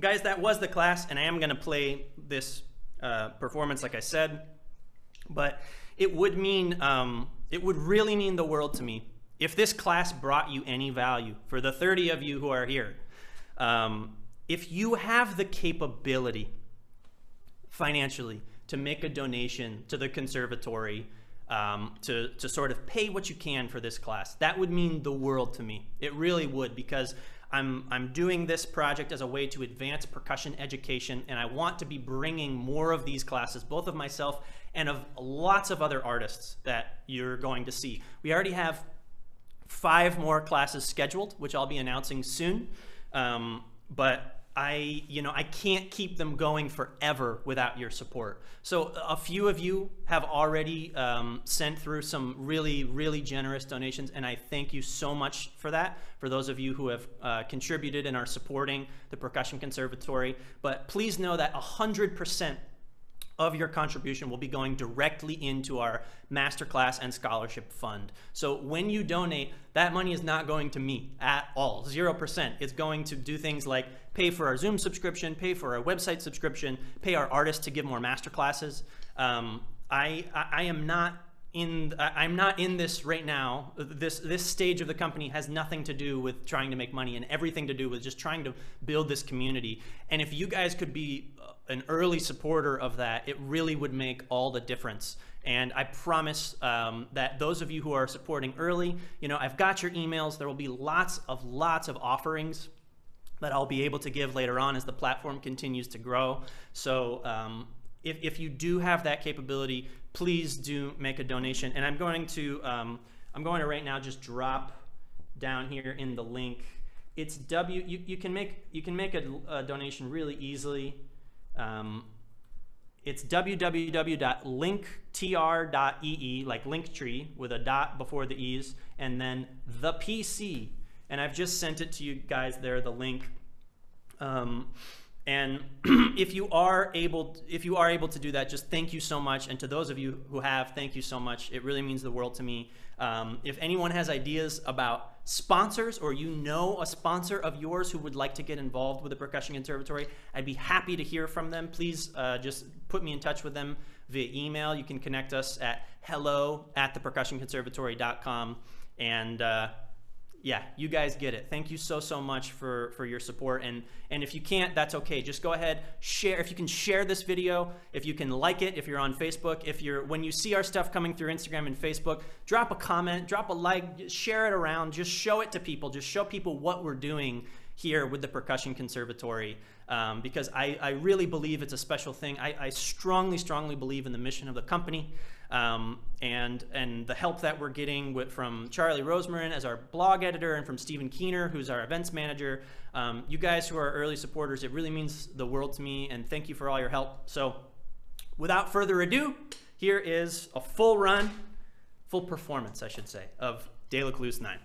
guys, that was the class, and I am going to play this uh, performance, like I said. But it would mean, um, it would really mean the world to me if this class brought you any value for the 30 of you who are here. Um, if you have the capability financially to make a donation to the conservatory, um, to, to sort of pay what you can for this class, that would mean the world to me. It really would because I'm, I'm doing this project as a way to advance percussion education, and I want to be bringing more of these classes, both of myself and of lots of other artists that you're going to see. We already have five more classes scheduled, which I'll be announcing soon. Um, but I, you know, I can't keep them going forever without your support. So a few of you have already um, sent through some really, really generous donations, and I thank you so much for that. For those of you who have uh, contributed and are supporting the Percussion Conservatory, but please know that 100% of your contribution will be going directly into our masterclass and scholarship fund. So when you donate, that money is not going to me at all, 0%. It's going to do things like pay for our Zoom subscription, pay for our website subscription, pay our artists to give more masterclasses. Um, I, I, I am not in I'm not in this right now. This this stage of the company has nothing to do with trying to make money and everything to do with just trying to build this community. And if you guys could be an early supporter of that, it really would make all the difference. And I promise um, that those of you who are supporting early, you know, I've got your emails. There will be lots of lots of offerings that I'll be able to give later on as the platform continues to grow. So um, if, if you do have that capability, please do make a donation. And I'm going to um, I'm going to right now just drop down here in the link. It's W. You, you can make you can make a, a donation really easily. Um, it's www.linktr.ee, like Linktree with a dot before the e's, and then the PC. And I've just sent it to you guys there, the link. Um, and [clears throat] if you are able, if you are able to do that, just thank you so much. And to those of you who have, thank you so much. It really means the world to me. Um, if anyone has ideas about sponsors or you know a sponsor of yours who would like to get involved with the Percussion Conservatory, I'd be happy to hear from them. Please uh, just put me in touch with them via email. You can connect us at hello at thepercussionconservatory.com. And uh, yeah, you guys get it. Thank you so so much for for your support and and if you can't, that's okay. Just go ahead, share if you can share this video, if you can like it, if you're on Facebook, if you're when you see our stuff coming through Instagram and Facebook, drop a comment, drop a like, share it around, just show it to people, just show people what we're doing here with the Percussion Conservatory um, because I, I really believe it's a special thing. I, I strongly, strongly believe in the mission of the company. Um, and and the help that we're getting with, from Charlie Rosemarin as our blog editor and from Stephen Keener, who's our events manager. Um, you guys who are early supporters, it really means the world to me, and thank you for all your help. So, without further ado, here is a full run, full performance, I should say, of Delecluse 9.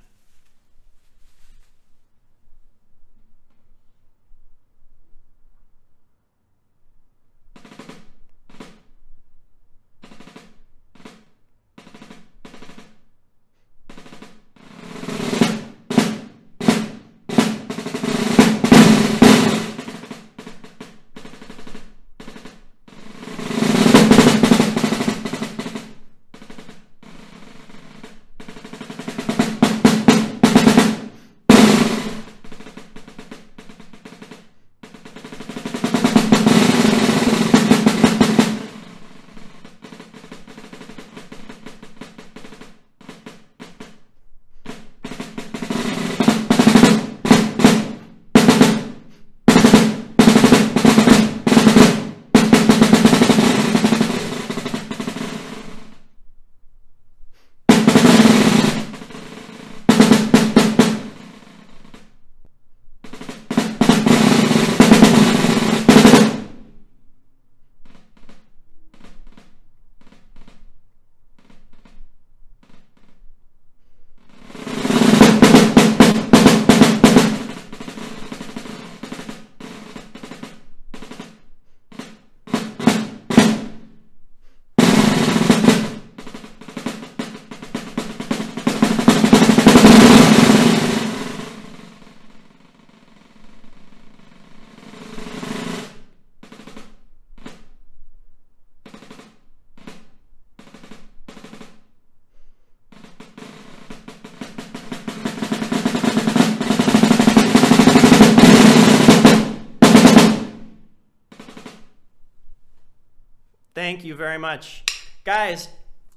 Thank you very much. Guys,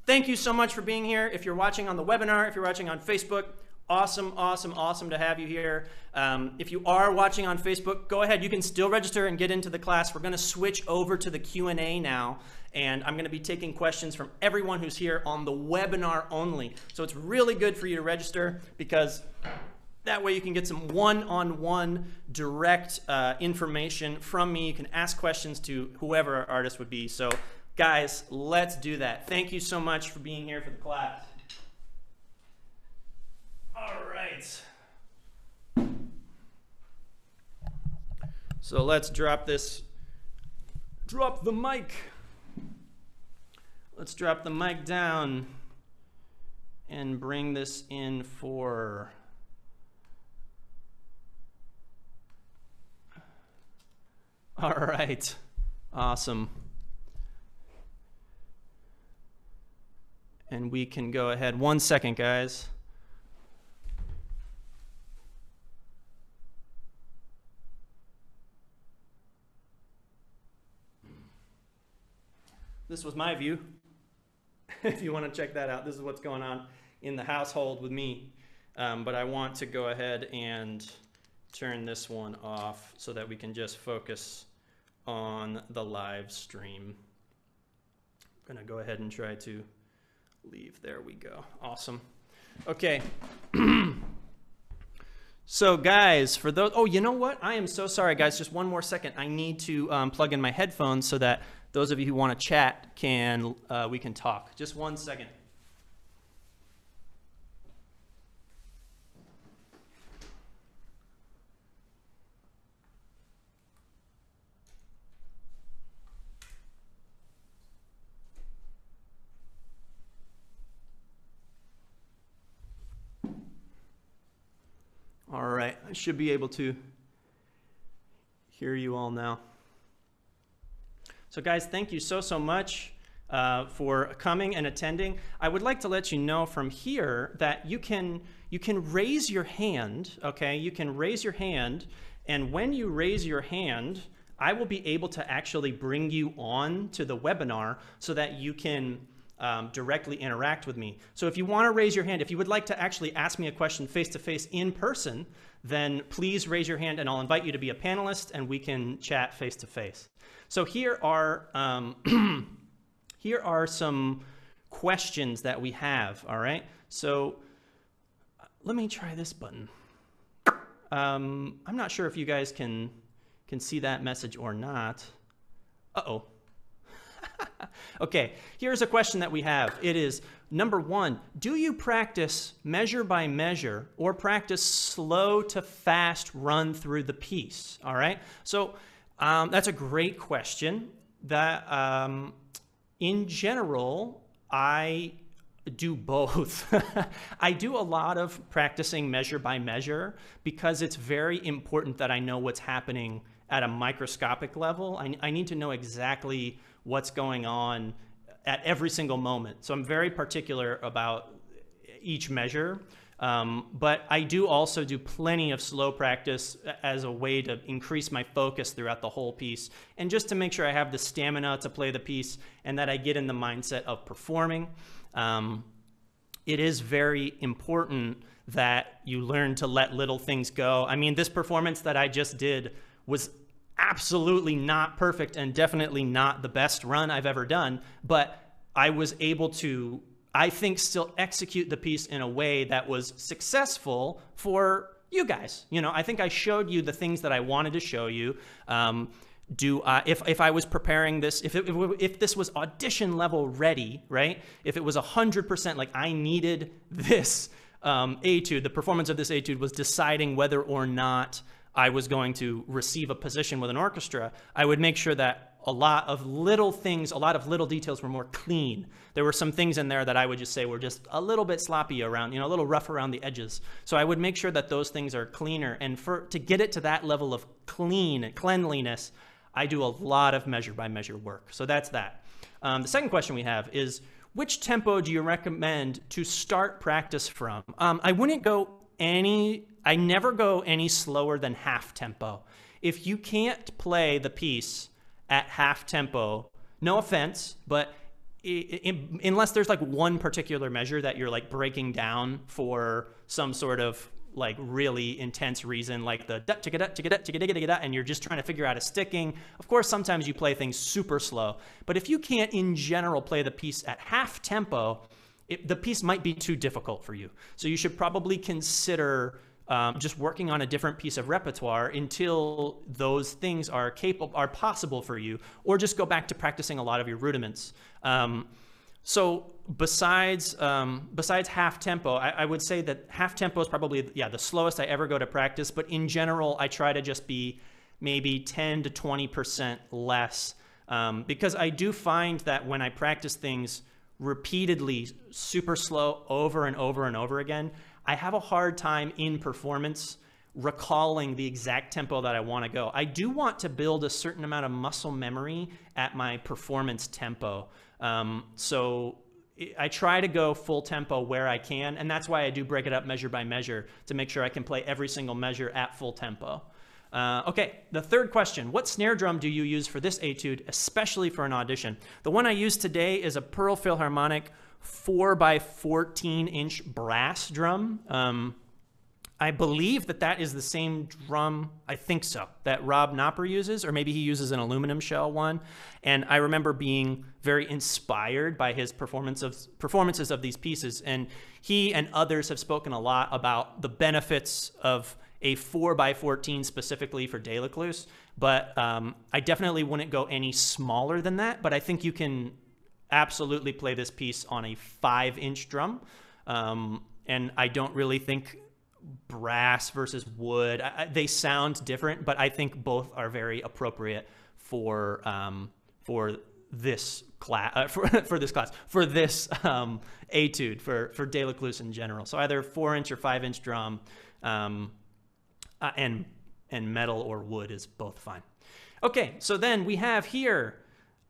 thank you so much for being here. If you're watching on the webinar, if you're watching on Facebook, awesome, awesome, awesome to have you here. Um, if you are watching on Facebook, go ahead. You can still register and get into the class. We're going to switch over to the Q&A now, and I'm going to be taking questions from everyone who's here on the webinar only. So it's really good for you to register because that way you can get some one-on-one direct uh, information from me. You can ask questions to whoever our artist would be. So guys, let's do that. Thank you so much for being here for the class. All right. So let's drop this, drop the mic. Let's drop the mic down and bring this in for [laughs] All right. Awesome. And we can go ahead. One second, guys. This was my view. [laughs] if you want to check that out, this is what's going on in the household with me. Um, but I want to go ahead and turn this one off so that we can just focus on the live stream. I'm gonna go ahead and try to leave. There we go. Awesome. Okay. [clears throat] so guys, for those, oh, you know what? I am so sorry, guys. Just one more second. I need to um, plug in my headphones so that those of you who want to chat can, uh, we can talk. Just one second. All right, I should be able to hear you all now. So guys, thank you so, so much uh, for coming and attending. I would like to let you know from here that you can, you can raise your hand, okay? You can raise your hand, and when you raise your hand, I will be able to actually bring you on to the webinar so that you can um, directly interact with me. So if you want to raise your hand, if you would like to actually ask me a question face to face in person, then please raise your hand and I'll invite you to be a panelist and we can chat face to face. So here are um, [clears throat] here are some questions that we have. All right. So let me try this button. Um, I'm not sure if you guys can can see that message or not. Uh oh. [laughs] okay, here's a question that we have. It is number one, do you practice measure by measure or practice slow to fast run through the piece? All right, so um, that's a great question. That um, in general, I do both. [laughs] I do a lot of practicing measure by measure because it's very important that I know what's happening at a microscopic level. I, I need to know exactly what's going on at every single moment. So I'm very particular about each measure. Um, but I do also do plenty of slow practice as a way to increase my focus throughout the whole piece and just to make sure I have the stamina to play the piece and that I get in the mindset of performing. Um, it is very important that you learn to let little things go. I mean, this performance that I just did was absolutely not perfect and definitely not the best run I've ever done, but I was able to, I think, still execute the piece in a way that was successful for you guys. You know, I think I showed you the things that I wanted to show you. Um, do uh, if if I was preparing this, if it, if this was audition level ready, right? If it was hundred percent, like I needed this um, etude, the performance of this etude was deciding whether or not I was going to receive a position with an orchestra, I would make sure that a lot of little things, a lot of little details were more clean. There were some things in there that I would just say were just a little bit sloppy around, you know, a little rough around the edges. So I would make sure that those things are cleaner. And for to get it to that level of clean cleanliness, I do a lot of measure by measure work. So that's that. Um, the second question we have is, which tempo do you recommend to start practice from? Um, I wouldn't go any I never go any slower than half tempo. If you can't play the piece at half tempo, No offense, but unless there's like one particular measure that you're like breaking down for some sort of like really intense reason, like the and you're just trying to figure out a sticking. Of course, sometimes you play things super slow, but if you can't in general play the piece at half tempo, it, the piece might be too difficult for you. So you should probably consider um, just working on a different piece of repertoire until those things are capable, are possible for you, or just go back to practicing a lot of your rudiments. Um, so besides um, besides half tempo, I, I, would say that half tempo is probably yeah the slowest I ever go to practice. But in general, I try to just be maybe 10 to 20 percent less um, because I do find that when I practice things repeatedly, super slow over and over and over again, I have a hard time in performance recalling the exact tempo that I want to go. I do want to build a certain amount of muscle memory at my performance tempo. Um, so I try to go full tempo where I can, and that's why I do break it up measure by measure to make sure I can play every single measure at full tempo. Uh, okay, the third question. What snare drum do you use for this etude, especially for an audition? The one I use today is a Pearl Philharmonic 4 by 14 inch brass drum. Um, I believe that that is the same drum, I think so, that Rob Knopper uses, or maybe he uses an aluminum shell one. And I remember being very inspired by his performance of, performances of these pieces. And he and others have spoken a lot about the benefits of a 4x14 specifically for Delecluse. But um, I definitely wouldn't go any smaller than that. But I think you can absolutely play this piece on a five inch drum. Um, and I don't really think brass versus wood, I, they sound different, but I think both are very appropriate for, um, for this class, uh, [laughs] for, for this class, for this um, etude, for, for Delecluse in general. So either four inch or five inch drum, um, uh, and, and metal or wood is both fine. Okay, so then we have here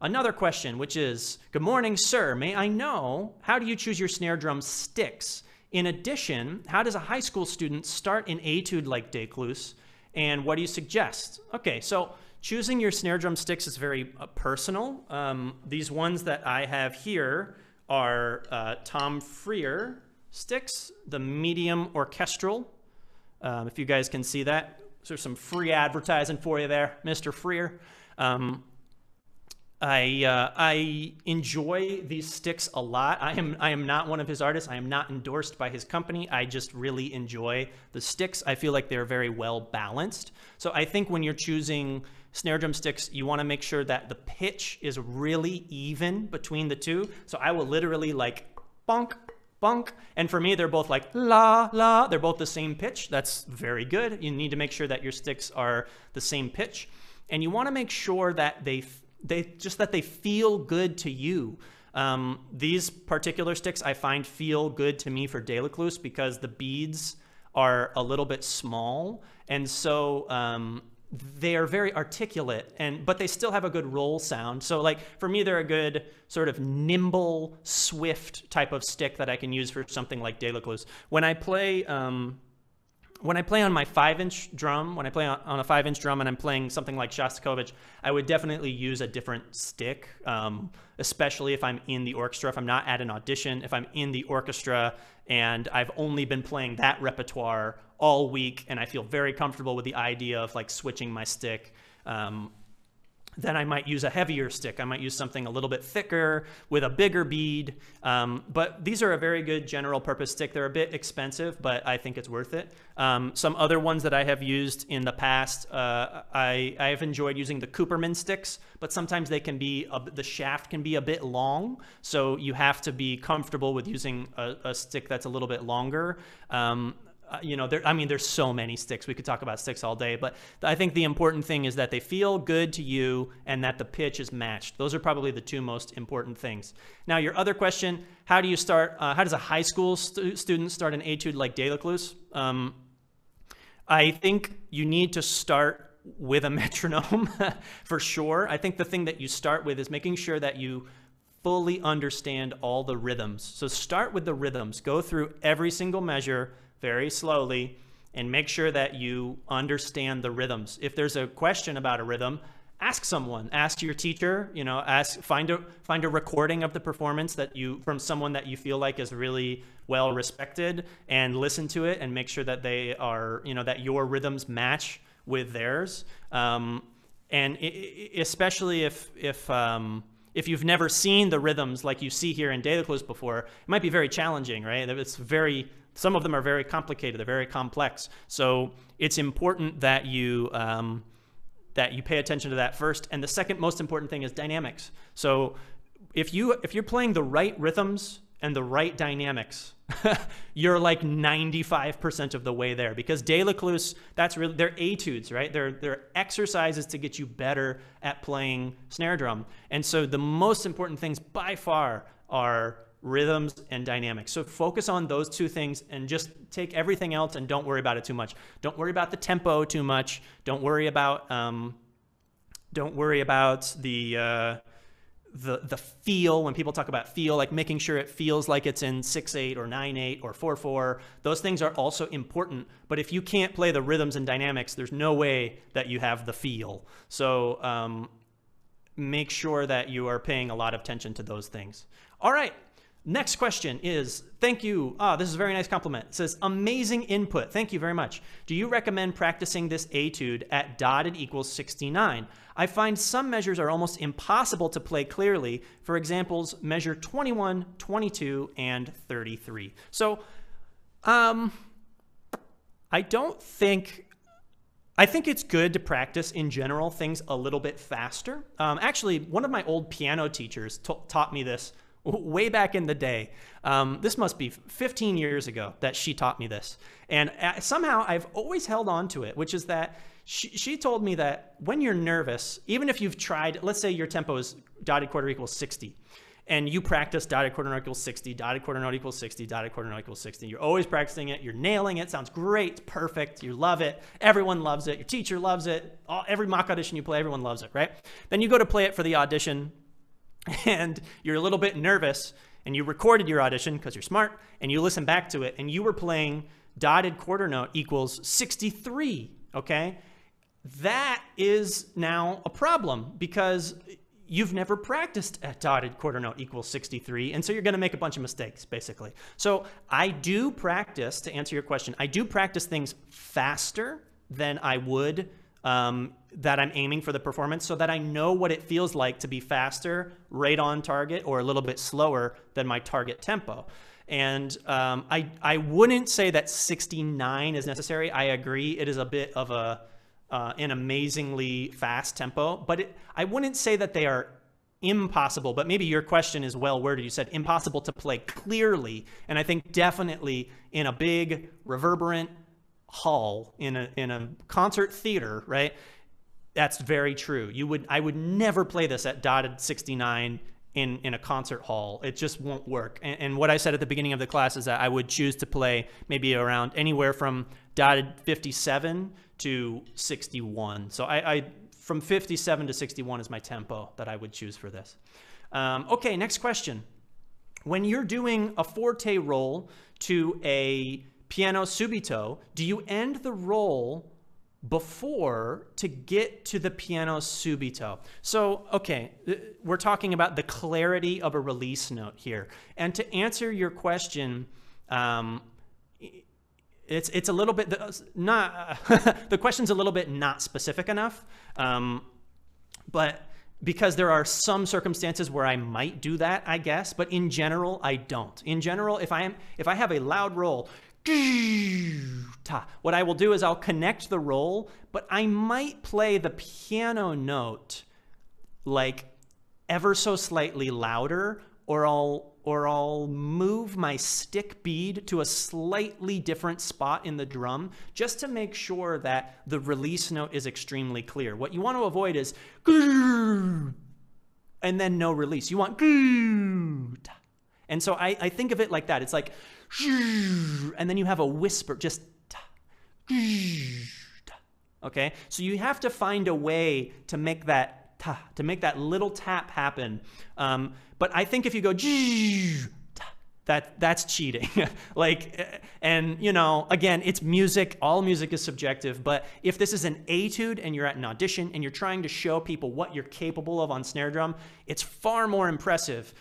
Another question, which is Good morning, sir. May I know how do you choose your snare drum sticks? In addition, how does a high school student start an etude like Delecluse? And what do you suggest? Okay, so choosing your snare drum sticks is very uh, personal. Um, these ones that I have here are uh, Tom Freer sticks, the medium orchestral. Um, if you guys can see that, there's some free advertising for you there, Mr. Freer. Um, I uh, I enjoy these sticks a lot. I am I am not one of his artists. I am not endorsed by his company. I just really enjoy the sticks. I feel like they're very well balanced. So I think when you're choosing snare drum sticks, you want to make sure that the pitch is really even between the two. So I will literally like bonk bonk, and for me they're both like la la. They're both the same pitch. That's very good. You need to make sure that your sticks are the same pitch, and you want to make sure that they they just that they feel good to you. Um, these particular sticks I find feel good to me for Delecluse because the beads are a little bit small, and so um, they are very articulate and but they still have a good roll sound. So like for me they're a good sort of nimble swift type of stick that i can use for something like Delecluse when i play um, when I play on my five inch drum, when I play on, a five inch drum and I'm playing something like Shostakovich, I would definitely use a different stick, um, especially if I'm in the orchestra, if I'm not at an audition, if I'm in the orchestra and I've only been playing that repertoire all week and I feel very comfortable with the idea of like switching my stick. Um, then I might use a heavier stick. I might use something a little bit thicker with a bigger bead. Um, but these are a very good general purpose stick. They're a bit expensive, but I think it's worth it. Um, some other ones that I have used in the past, uh, I, I have enjoyed using the Cooperman sticks, but sometimes they can be, a, the shaft can be a bit long. So you have to be comfortable with using a, a stick that's a little bit longer. Um, uh, you know, there, I mean, there's so many sticks. We could talk about sticks all day, but I think the important thing is that they feel good to you and that the pitch is matched. Those are probably the two most important things. Now, your other question: How do you start? Uh, how does a high school stu student start an etude like Delecluse? Um, I think you need to start with a [laughs] metronome for sure. I think the thing that you start with is making sure that you fully understand all the rhythms. So start with the rhythms. Go through every single measure very slowly and make sure that you understand the rhythms. If there's a question about a rhythm, ask someone, ask your teacher, you know, ask find a find a recording of the performance that you from someone that you feel like is really well respected and listen to it and make sure that they are, you know, that your rhythms match with theirs. Um, and especially if if um, if you've never seen the rhythms like you see here in Delecluse before, it might be very challenging, right? It's very some of them are very complicated, they're very complex. So it's important that you um, that you pay attention to that first. And the second most important thing is dynamics. So if you if you're playing the right rhythms and the right dynamics, [laughs] you're like 95% of the way there because Delecluse, that's really, they're etudes, right? They're, they're exercises to get you better at playing snare drum. And so the most important things by far are rhythms and dynamics. So focus on those two things and just take everything else and don't worry about it too much. Don't worry about the tempo too much. Don't worry about um, don't worry about the uh, the the feel when people talk about feel like making sure it feels like it's in 6-8 or 9-8 or 4-4 those things are also important but if you can't play the rhythms and dynamics there's no way that you have the feel so um, make sure that you are paying a lot of attention to those things all right Next question is, thank you. Ah, this is a very nice compliment. It says, amazing input. Thank you very much. Do you recommend practicing this etude at dotted equals 69? I find some measures are almost impossible to play clearly. For examples, measure 21, 22, and 33. So, um, I don't think I think it's good to practice in general things a little bit faster. Um, actually, one of my old piano teachers taught me this way back in the day. Um, this must be 15 years ago that she taught me this. And uh, somehow I've always held on to it, which is that she, she told me that when you're nervous, even if you've tried, let's say your tempo is dotted quarter equals 60, and you practice dotted quarter note equals 60, dotted quarter note equals 60, dotted quarter note equals 60. You're always practicing it. You're nailing it. Sounds great. Perfect. You love it. Everyone loves it. Your teacher loves it. All, every mock audition you play, everyone loves it, right? Then you go to play it for the audition [laughs] and you're a little bit nervous and you recorded your audition because you're smart and you listen back to it and you were playing dotted quarter note equals 63, okay? That is now a problem because you've never practiced at dotted quarter note equals 63 and so you're going to make a bunch of mistakes basically so i do practice to answer your question i do practice things faster than i would um, that I'm aiming for the performance so that I know what it feels like to be faster, right on target, or a little bit slower than my target tempo. And um, I, I wouldn't say that 69 is necessary. I agree. It is a bit of a, uh, an amazingly fast tempo, but it, I wouldn't say that they are impossible, but maybe your question is well worded. You said impossible to play clearly. And I think definitely in a big, reverberant, hall in a in a concert theater, right? That's very true. You would I would never play this at dotted 69 in in a concert hall. It just won't work. And, and, what I said at the beginning of the class is that I would choose to play maybe around anywhere from dotted 57 to 61. So I, I from 57 to 61 is my tempo that I would choose for this. Um, okay, next question. When you're doing a forte roll to a piano subito, do you end the roll before to get to the piano subito. So, okay, we're talking about the clarity of a release note here. And to answer your question, um, it's it's a little bit not [laughs] the question's a little bit not specific enough, um, but because there are some circumstances where I might do that, I guess, but in general, I don't. In general, if I am if I have a loud roll, what I will do is I'll connect the roll, but I might play the piano note like ever so slightly louder, or I'll or I'll move my stick bead to a slightly different spot in the drum just to make sure that the release note is extremely clear. What you want to avoid is and then no release. You want and so I, I think of it like that. It's like and then you have a whisper, just okay. So you have to find a way to make that to make that little tap happen. Um, but I think if you go that that's cheating [laughs] like and you know again it's music all music is subjective but if this is an etude and you're at an audition and you're trying to show people what you're capable of on snare drum it's far more impressive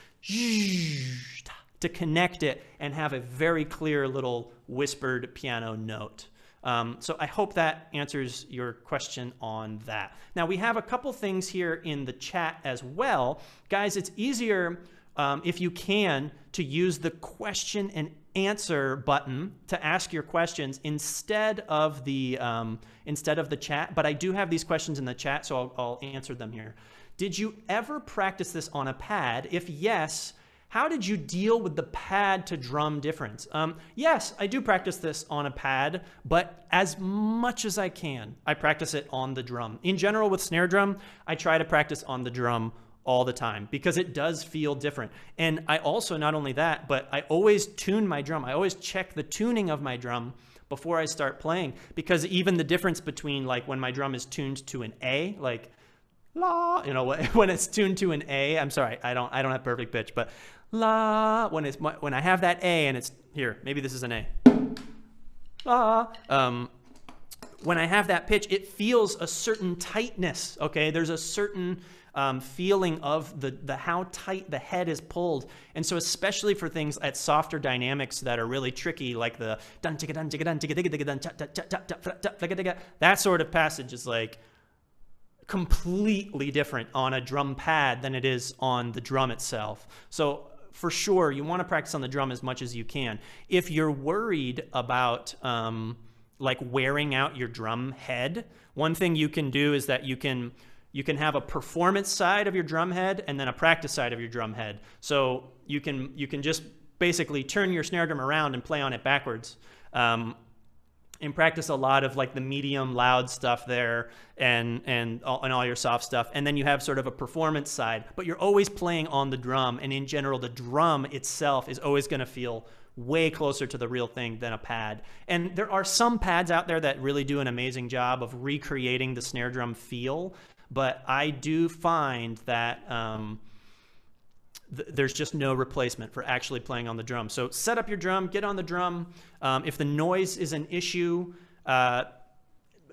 to connect it and have a very clear little whispered piano note um, so I hope that answers your question on that. Now we have a couple things here in the chat as well. Guys, it's easier um, if you can, to use the question and answer button to ask your questions instead of the um, instead of the chat. But I do have these questions in the chat, so I'll, I'll answer them here. Did you ever practice this on a pad? If yes, how did you deal with the pad to drum difference? Um, yes, I do practice this on a pad, but as much as I can, I practice it on the drum. In general, with snare drum, I try to practice on the drum all the time because it does feel different. And I also, not only that, but I always tune my drum. I always check the tuning of my drum before I start playing because even the difference between like when my drum is tuned to an A, like la, you know, [laughs] when it's tuned to an A, I'm sorry, I don't, I don't have perfect pitch, but la, when it's, when I have that A and it's here, maybe this is an A, la, um, when I have that pitch, it feels a certain tightness. Okay, there's a certain um, feeling of the, the how tight the head is pulled. And so especially for things at softer dynamics that are really tricky, like the dun dun dun dun dun that sort of passage is like completely different on a drum pad than it is on the drum itself. So for sure, you want to practice on the drum as much as you can. If you're worried about um, like wearing out your drum head, one thing you can do is that you can you can have a performance side of your drum head and then a practice side of your drum head. So you can you can just basically turn your snare drum around and play on it backwards. Um, and practice a lot of like the medium loud stuff there and and all, and all your soft stuff. And then you have sort of a performance side but you're always playing on the drum. And in general the drum itself is always going to feel way closer to the real thing than a pad. And there are some pads out there that really do an amazing job of recreating the snare drum feel but I do find that um, th- there's just no replacement for actually playing on the drum. So set up your drum, get on the drum. Um, if the noise is an issue, uh,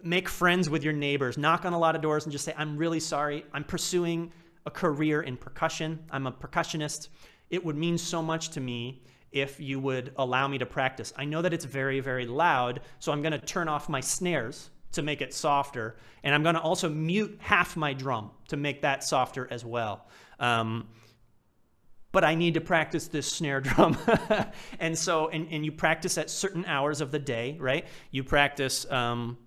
make friends with your neighbors. Knock on a lot of doors and just say, I'm really sorry. I'm pursuing a career in percussion. I'm a percussionist. It would mean so much to me if you would allow me to practice. I know that it's very, very loud, so I'm going to turn off my snares to make it softer. And I'm going to also mute half my drum to make that softer as well. Um, but I need to practice this snare drum. [laughs] and so, and, and you practice at certain hours of the day, right? You practice um,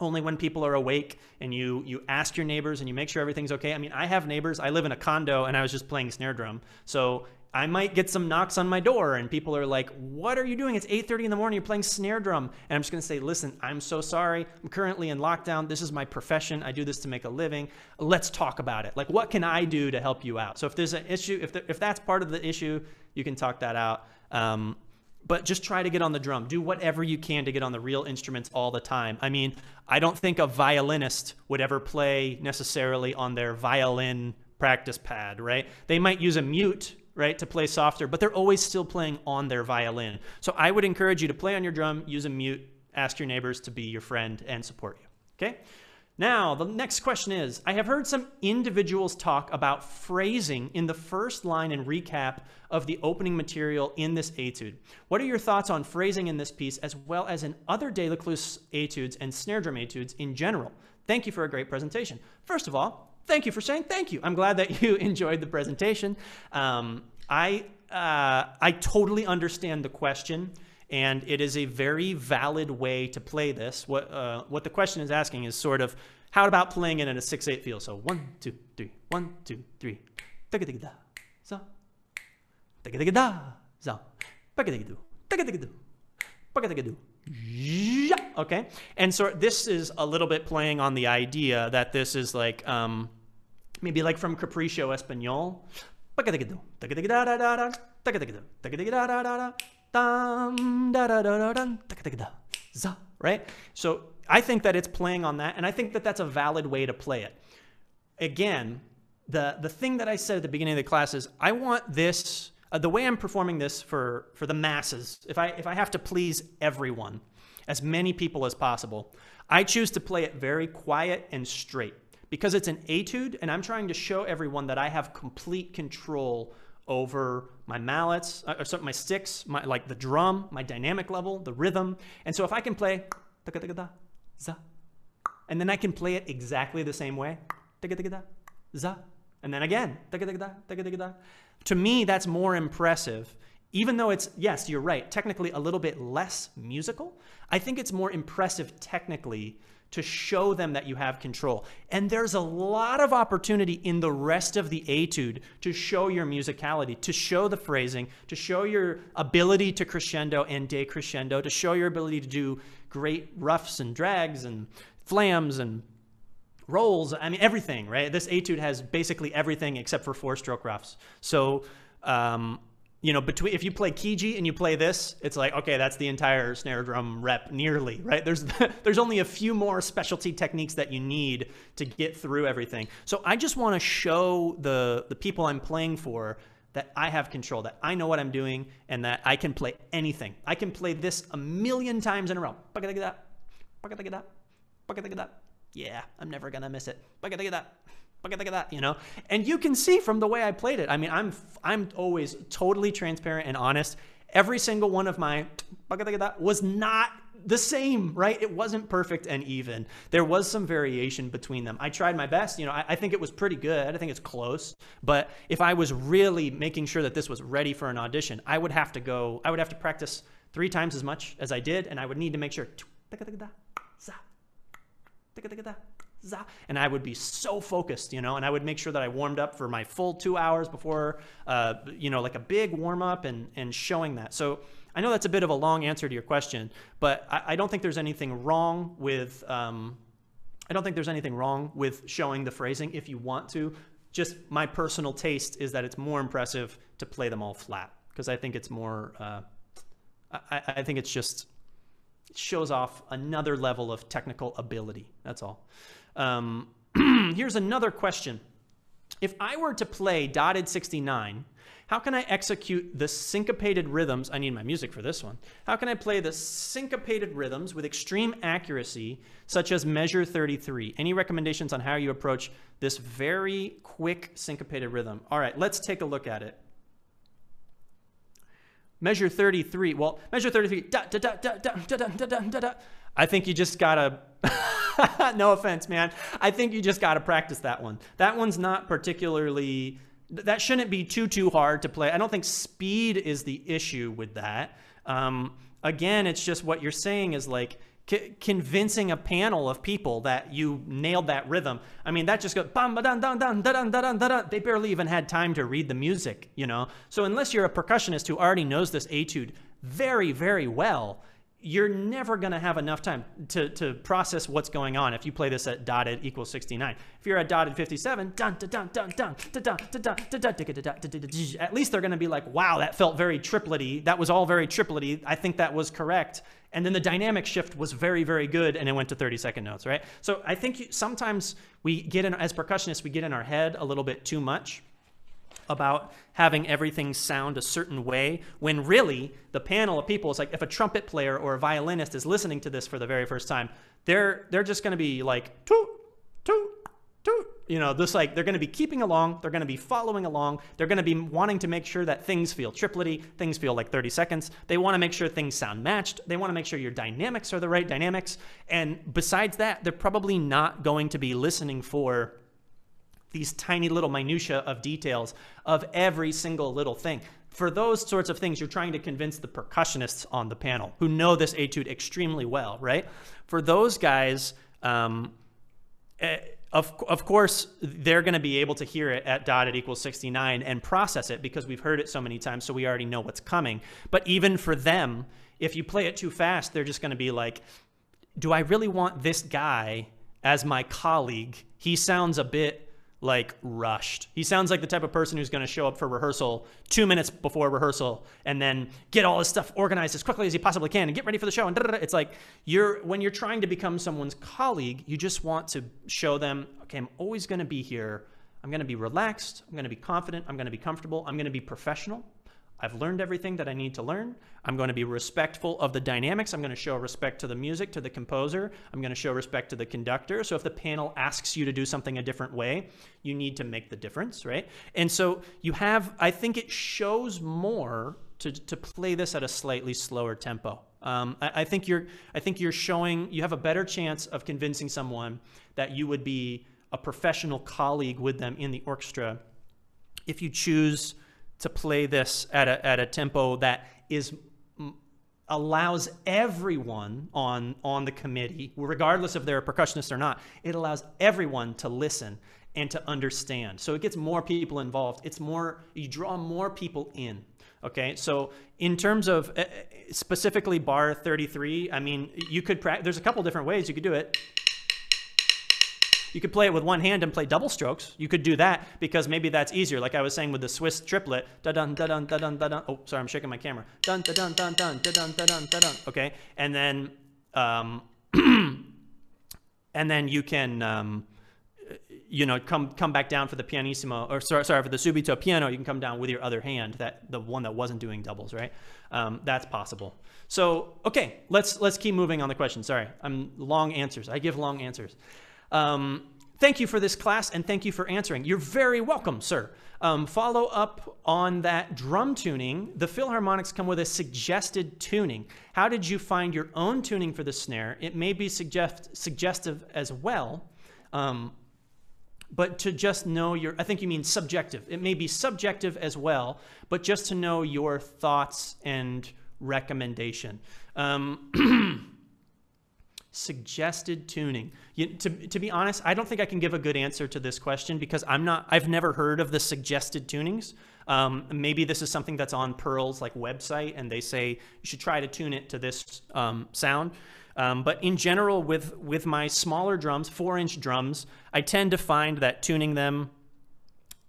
only when people are awake and you you ask your neighbors and you make sure everything's okay. I mean, I have neighbors. I live in a condo and I was just playing snare drum. So I might get some knocks on my door and people are like, "What are you doing? It's 8:30 in the morning. You're playing snare drum." And I'm just to say, "Listen, I'm so sorry. I'm currently in lockdown. This is my profession. I do this to make a living. Let's talk about it. Like, what can I do to help you out?" So if there's an issue, if if that's part of the issue, you can talk that out. Um, but just try to get on the drum. Do whatever you can to get on the real instruments all the time. I mean, I don't think a violinist would ever play necessarily on their violin practice pad, right? They might use a mute right, to play softer, but they're always still playing on their violin. So I would encourage you to play on your drum, use a mute, ask your neighbors to be your friend and support you. Okay? Now, the next question is I have heard some individuals talk about phrasing in the first line and recap of the opening material in this etude. What are your thoughts on phrasing in this piece as well as in other Delecluse etudes and snare drum etudes in general? Thank you for a great presentation. First of all, thank you for saying thank you. I'm glad that [laughs] you enjoyed the presentation. Um, I, uh, I totally understand the question, and it is a very valid way to play this. What, uh, what the question is asking is sort of, how about playing it in a 6-8 feel? So one, two, three, one, two, three. So, Okay, and so this is a little bit playing on the idea that this is like um, maybe like from Capriccio Espagnol. Right? So I think that it's playing on that, and I think that that's a valid way to play it. Again, the, the thing that I said at the beginning of the class is I want this uh, the way I'm performing this for for the masses, if I if I have to please everyone, as many people as possible, I choose to play it very quiet and straight because it's an etude, and I'm trying to show everyone that I have complete control over my mallets, uh, or sorry, my sticks, my like the drum, my dynamic level, the rhythm, and so if I can play and then I can play it exactly the same way, and then again, to me, that's more impressive. Even though it's, yes, you're right, technically a little bit less musical, I think it's more impressive technically to show them that you have control. And there's a lot of opportunity in the rest of the etude to show your musicality, to show the phrasing, to show your ability to crescendo and decrescendo, to show your ability to do great ruffs and drags and flams and rolls. I mean, everything, right? This etude has basically everything except for four stroke ruffs. So, um, you know, between if you play Kijé and you play this, it's like okay, that's the entire snare drum rep nearly, right? There's [laughs] there's only a few more specialty techniques that you need to get through everything. So I just want to show the the people I'm playing for that I have control, that I know what I'm doing, and that I can play anything. I can play this a million times in a row yeah, I'm never gonna miss it. Look at that. Look at that, you know? And you can see from the way I played it. I mean, I'm I'm always totally transparent and honest. Every single one of my that was not the same, right? It wasn't perfect and even. There was some variation between them. I tried my best. You know, I, I, think it was pretty good. I think it's close. But if I was really making sure that this was ready for an audition, I would have to go, I would have to practice three times as much as I did, and I would need to make sure and I would be so focused, you know, and I would make sure that I warmed up for my full two hours before, uh, you know, like a big warm up and, and showing that. So I know that's a bit of a long answer to your question, but I, I don't think there's anything wrong with, um, I don't think there's anything wrong with showing the phrasing if you want to. Just my personal taste is that it's more impressive to play them all flat because I think it's more, uh, I, I think it's just, shows off another level of technical ability. That's all. Um, [clears throat] here's another question. If I were to play dotted 69, how can I execute the syncopated rhythms? I need my music for this one. How can I play the syncopated rhythms with extreme accuracy, such as measure 33? Any recommendations on how you approach this very quick syncopated rhythm? All right, let's take a look at it. Measure 33. Well, measure 33. Da, da, da, da, da, da, da, da, da, da. I think you just gotta. [laughs] no offense, man. I think you just gotta practice that one. That one's not particularly. That shouldn't be too too hard to play. I don't think speed is the issue with that. Um, again, it's just what you're saying is like c- convincing a panel of people that you nailed that rhythm. I mean, that just goes bam ba dun dun dun dun dun dun dun. They barely even had time to read the music, you know. So unless you're a percussionist who already knows this etude very very well, you're never going to have enough time to, to process what's going on if you play this at dotted equals 69. If you're at dotted 57, dun, dun, dun, dun, dun, dun, dun, dun, dun, dun, dun, at least they're going to be like, wow, that felt very triplety. That was all very triplety. I think that was correct. And then the dynamic shift was very, very good, and it went to 30 second notes, right? So I think sometimes we get in, as percussionists, we get in our head a little bit too much about having everything sound a certain way when really the panel of people is like if a trumpet player or a violinist is listening to this for the very first time they're they're just going to be like toot toot you know just like they're going to be keeping along they're going to be following along they're going to be wanting to make sure that things feel triplety things feel like 30 seconds they want to make sure things sound matched they want to make sure your dynamics are the right dynamics and besides that they're probably not going to be listening for these tiny little minutia of details of every single little thing. For those sorts of things, you're trying to convince the percussionists on the panel who know this etude extremely well, right? For those guys, um, eh, of, of course, they're going to be able to hear it at dotted equals 69 and process it because we've heard it so many times, so we already know what's coming. But even for them, if you play it too fast, they're just going to be like, do I really want this guy as my colleague? He sounds a bit like rushed. He sounds like the type of person who's going to show up for rehearsal two minutes before rehearsal and then get all his stuff organized as quickly as he possibly can and get ready for the show. And it's like you're when you're trying to become someone's colleague, you just want to show them, okay, I'm always going to be here. I'm going to be relaxed. I'm going to be confident. I'm going to be comfortable. I'm going to be professional. I've learned everything that I need to learn. I'm going to be respectful of the dynamics. I'm going to show respect to the music, to the composer. I'm going to show respect to the conductor. So if the panel asks you to do something a different way, you need to make the difference, right? And so you have, I think it shows more to, to play this at a slightly slower tempo. Um, I, I think you're, I think you're showing, you have a better chance of convincing someone that you would be a professional colleague with them in the orchestra if you choose to play this at a, at a tempo that is allows everyone on on the committee regardless of they're a percussionist or not it allows everyone to listen and to understand. So it gets more people involved. It's more you draw more people in okay? So in terms of uh, specifically bar 33 i mean you could there's a couple different ways you could do it you could play it with one hand and play double strokes. You could do that because maybe that's easier. Like I was saying with the Swiss triplet, da dun da dun da dun da dun. Oh, sorry, I'm shaking my camera. Dun da dun dun dun da dun da dun da dun. Okay, and then um, [clears throat] and then you can um, you know come come back down for the pianissimo or sorry sorry for the subito piano. You can come down with your other hand, that the one that wasn't doing doubles, right? Um, that's possible. So okay, let's let's keep moving on the question. Sorry, I'm long answers. I give long answers. Um, thank you for this class and thank you for answering. You're very welcome, sir. Um, follow up on that drum tuning. The Philharmonics come with a suggested tuning. How did you find your own tuning for the snare? It may be suggest suggestive as well. Um, but to just know your, I think you mean subjective. It may be subjective as well, but just to know your thoughts and recommendation. Um, [clears throat] suggested tuning. You, to, to be honest i don't think i can give a good answer to this question because i'm not i've never heard of the suggested tunings. Um, maybe this is something that's on pearl's like website and they say you should try to tune it to this um, sound. Um, but in general with with my smaller drums four inch drums i tend to find that tuning them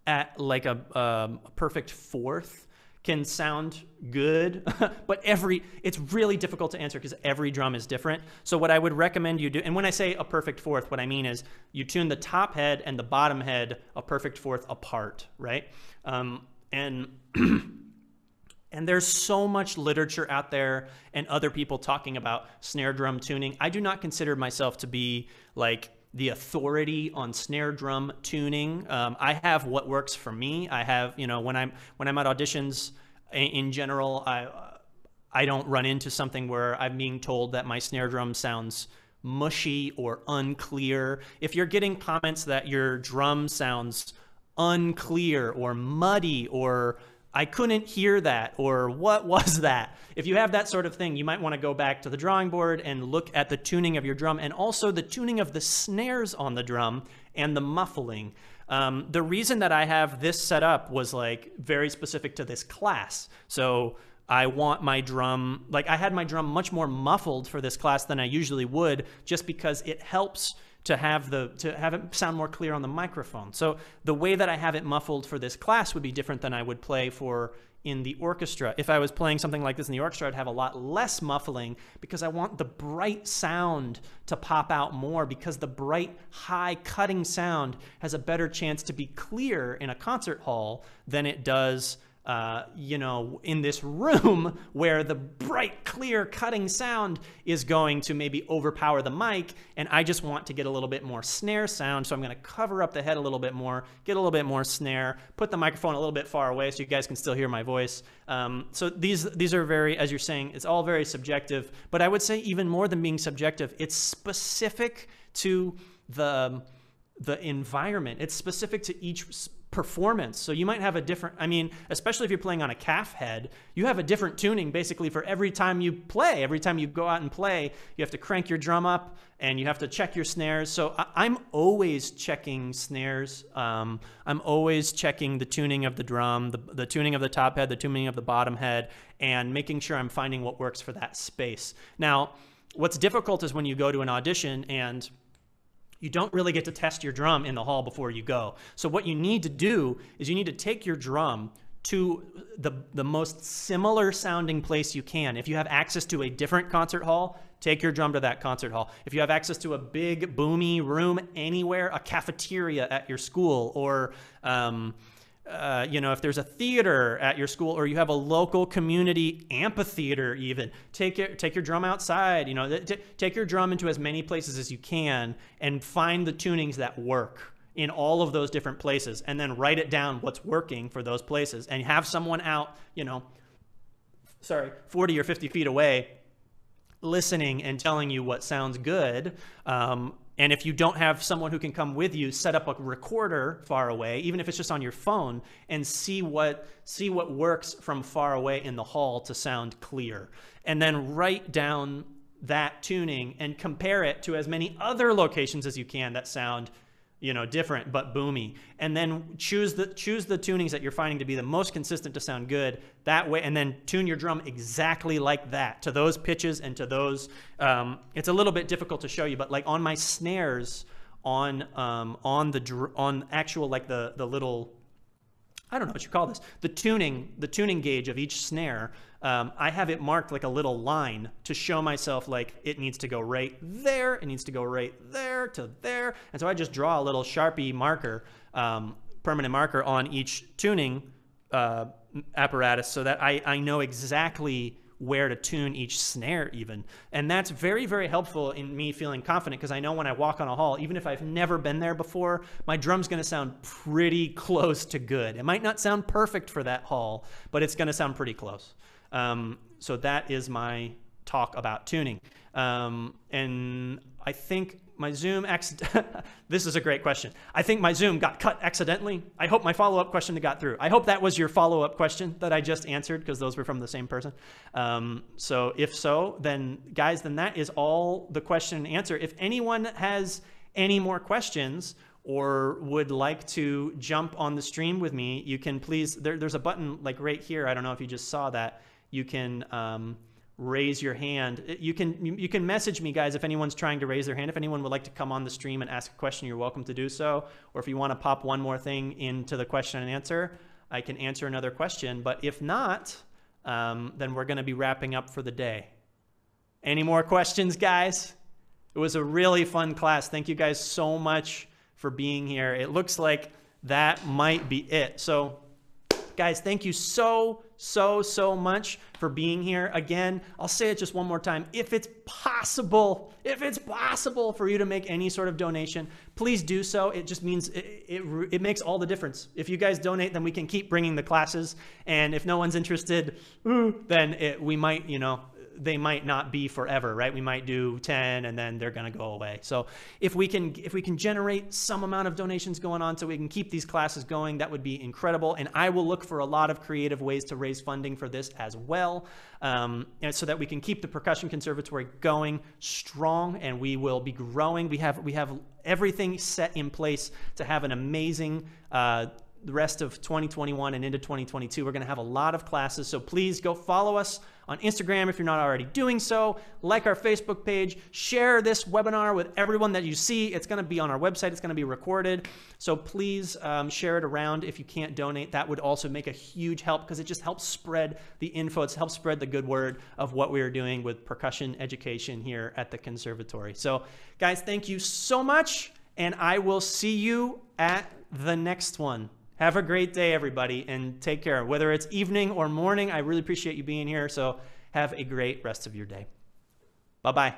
at like a, a perfect fourth can sound good, [laughs] but every it's really difficult to answer because every drum is different. So what I would recommend you do, and when I say a perfect fourth, what I mean is you tune the top head and the bottom head a perfect fourth apart, right? Um, and [clears throat] and there's so much literature out there and other people talking about snare drum tuning. I do not consider myself to be like the authority on snare drum tuning. Um, I have what works for me. I have, you know, when I'm when I'm at auditions in general, I I don't run into something where I'm being told that my snare drum sounds mushy or unclear. If you're getting comments that your drum sounds unclear or muddy or I couldn't hear that, or what was that? If you have that sort of thing, you might want to go back to the drawing board and look at the tuning of your drum and also the tuning of the snares on the drum and the muffling. Um, the reason that I have this set up was like very specific to this class. So I want my drum, like I had my drum much more muffled for this class than I usually would, just because it helps to have the to have it sound more clear on the microphone. So the way that I have it muffled for this class would be different than I would play for in the orchestra. If I was playing something like this in the orchestra, I'd have a lot less muffling because I want the bright sound to pop out more because the bright, high cutting sound has a better chance to be clear in a concert hall than it does uh, you know, in this room [laughs] where the bright, clear, cutting sound is going to maybe overpower the mic, and I just want to get a little bit more snare sound, so I'm going to cover up the head a little bit more, get a little bit more snare, put the microphone a little bit far away so you guys can still hear my voice. Um, so these these are very, as you're saying, it's all very subjective, but I would say even more than being subjective, it's specific to the the environment. It's specific to each performance. So you might have a different, I mean, especially if you're playing on a calf head, you have a different tuning basically for every time you play. Every time you go out and play, you have to crank your drum up and you have to check your snares. So I'm always checking snares. Um, I'm always checking the tuning of the drum, the, the tuning of the top head, the tuning of the bottom head, and making sure I'm finding what works for that space. Now, what's difficult is when you go to an audition and you don't really get to test your drum in the hall before you go. So what you need to do is you need to take your drum to the, the most similar sounding place you can. If you have access to a different concert hall, take your drum to that concert hall. If you have access to a big, boomy room anywhere, a cafeteria at your school, or um, uh, you know, if there's a theater at your school or you have a local community amphitheater, even take your take your drum outside. You know, take your drum into as many places as you can and find the tunings that work in all of those different places, and then write it down what's working for those places, and have someone out, you know, sorry, 40 or 50 feet away, listening and telling you what sounds good. Um, and if you don't have someone who can come with you, set up a recorder far away, even if it's just on your phone, and see what see what works from far away in the hall to sound clear. And then write down that tuning and compare it to as many other locations as you can that sound you know, different but boomy. And then choose the choose the tunings that you're finding to be the most consistent to sound good that way, and then tune your drum exactly like that to those pitches and to those. Um, it's a little bit difficult to show you, but like on my snares, on um, on the on actual like the the little I don't know what you call this, the tuning, the tuning gauge of each snare, um, I have it marked like a little line to show myself like it needs to go right there, it needs to go right there to there. And so I just draw a little Sharpie marker, um, permanent marker on each tuning uh, apparatus so that I, I know exactly where to tune each snare even. And that's very very helpful in me feeling confident because i know when i walk on a hall even if i've never been there before my drum's going to sound pretty close to good. It might not sound perfect for that hall but it's going to sound pretty close. Um, so that is my talk about tuning. Um, and i think my Zoom, [laughs] this is a great question. I think my Zoom got cut accidentally. I hope my follow up question got through. I hope that was your follow up question that I just answered because those were from the same person. Um, so if so, then guys, then that is all the question and answer. If anyone has any more questions or would like to jump on the stream with me, you can please, there, there's a button like right here. I don't know if you just saw that. You can, um, raise your hand. You can you can message me, guys, if anyone's trying to raise their hand. If anyone would like to come on the stream and ask a question, you're welcome to do so. Or if you want to pop one more thing into the question and answer, I can answer another question. But if not, um, then we're going to be wrapping up for the day. Any more questions, guys? It was a really fun class. Thank you guys so much for being here. It looks like that might be it. So Guys, thank you so, so, so much for being here. Again, I'll say it just one more time. If it's possible, if it's possible for you to make any sort of donation, please do so. It just means it, it, it makes all the difference. If you guys donate, then we can keep bringing the classes. And if no one's interested, then it, we might, you know, they might not be forever, right? We might do 10 and then they're going to go away. So if we can if we can generate some amount of donations going on so we can keep these classes going, that would be incredible. And I will look for a lot of creative ways to raise funding for this as well, um, and so that we can keep the percussion conservatory going strong and we will be growing. We have we have everything set in place to have an amazing uh, the rest of 2021 and into 2022. We're going to have a lot of classes, so please go follow us on Instagram if you're not already doing so. Like our Facebook page. Share this webinar with everyone that you see. It's going to be on our website. It's going to be recorded. So please um, share it around if you can't donate. That would also make a huge help because it just helps spread the info. It helps spread the good word of what we are doing with percussion education here at the conservatory. So guys, thank you so much. And I will see you at the next one. Have a great day, everybody, and take care. Whether it's evening or morning, I really appreciate you being here. So have a great rest of your day. Bye bye.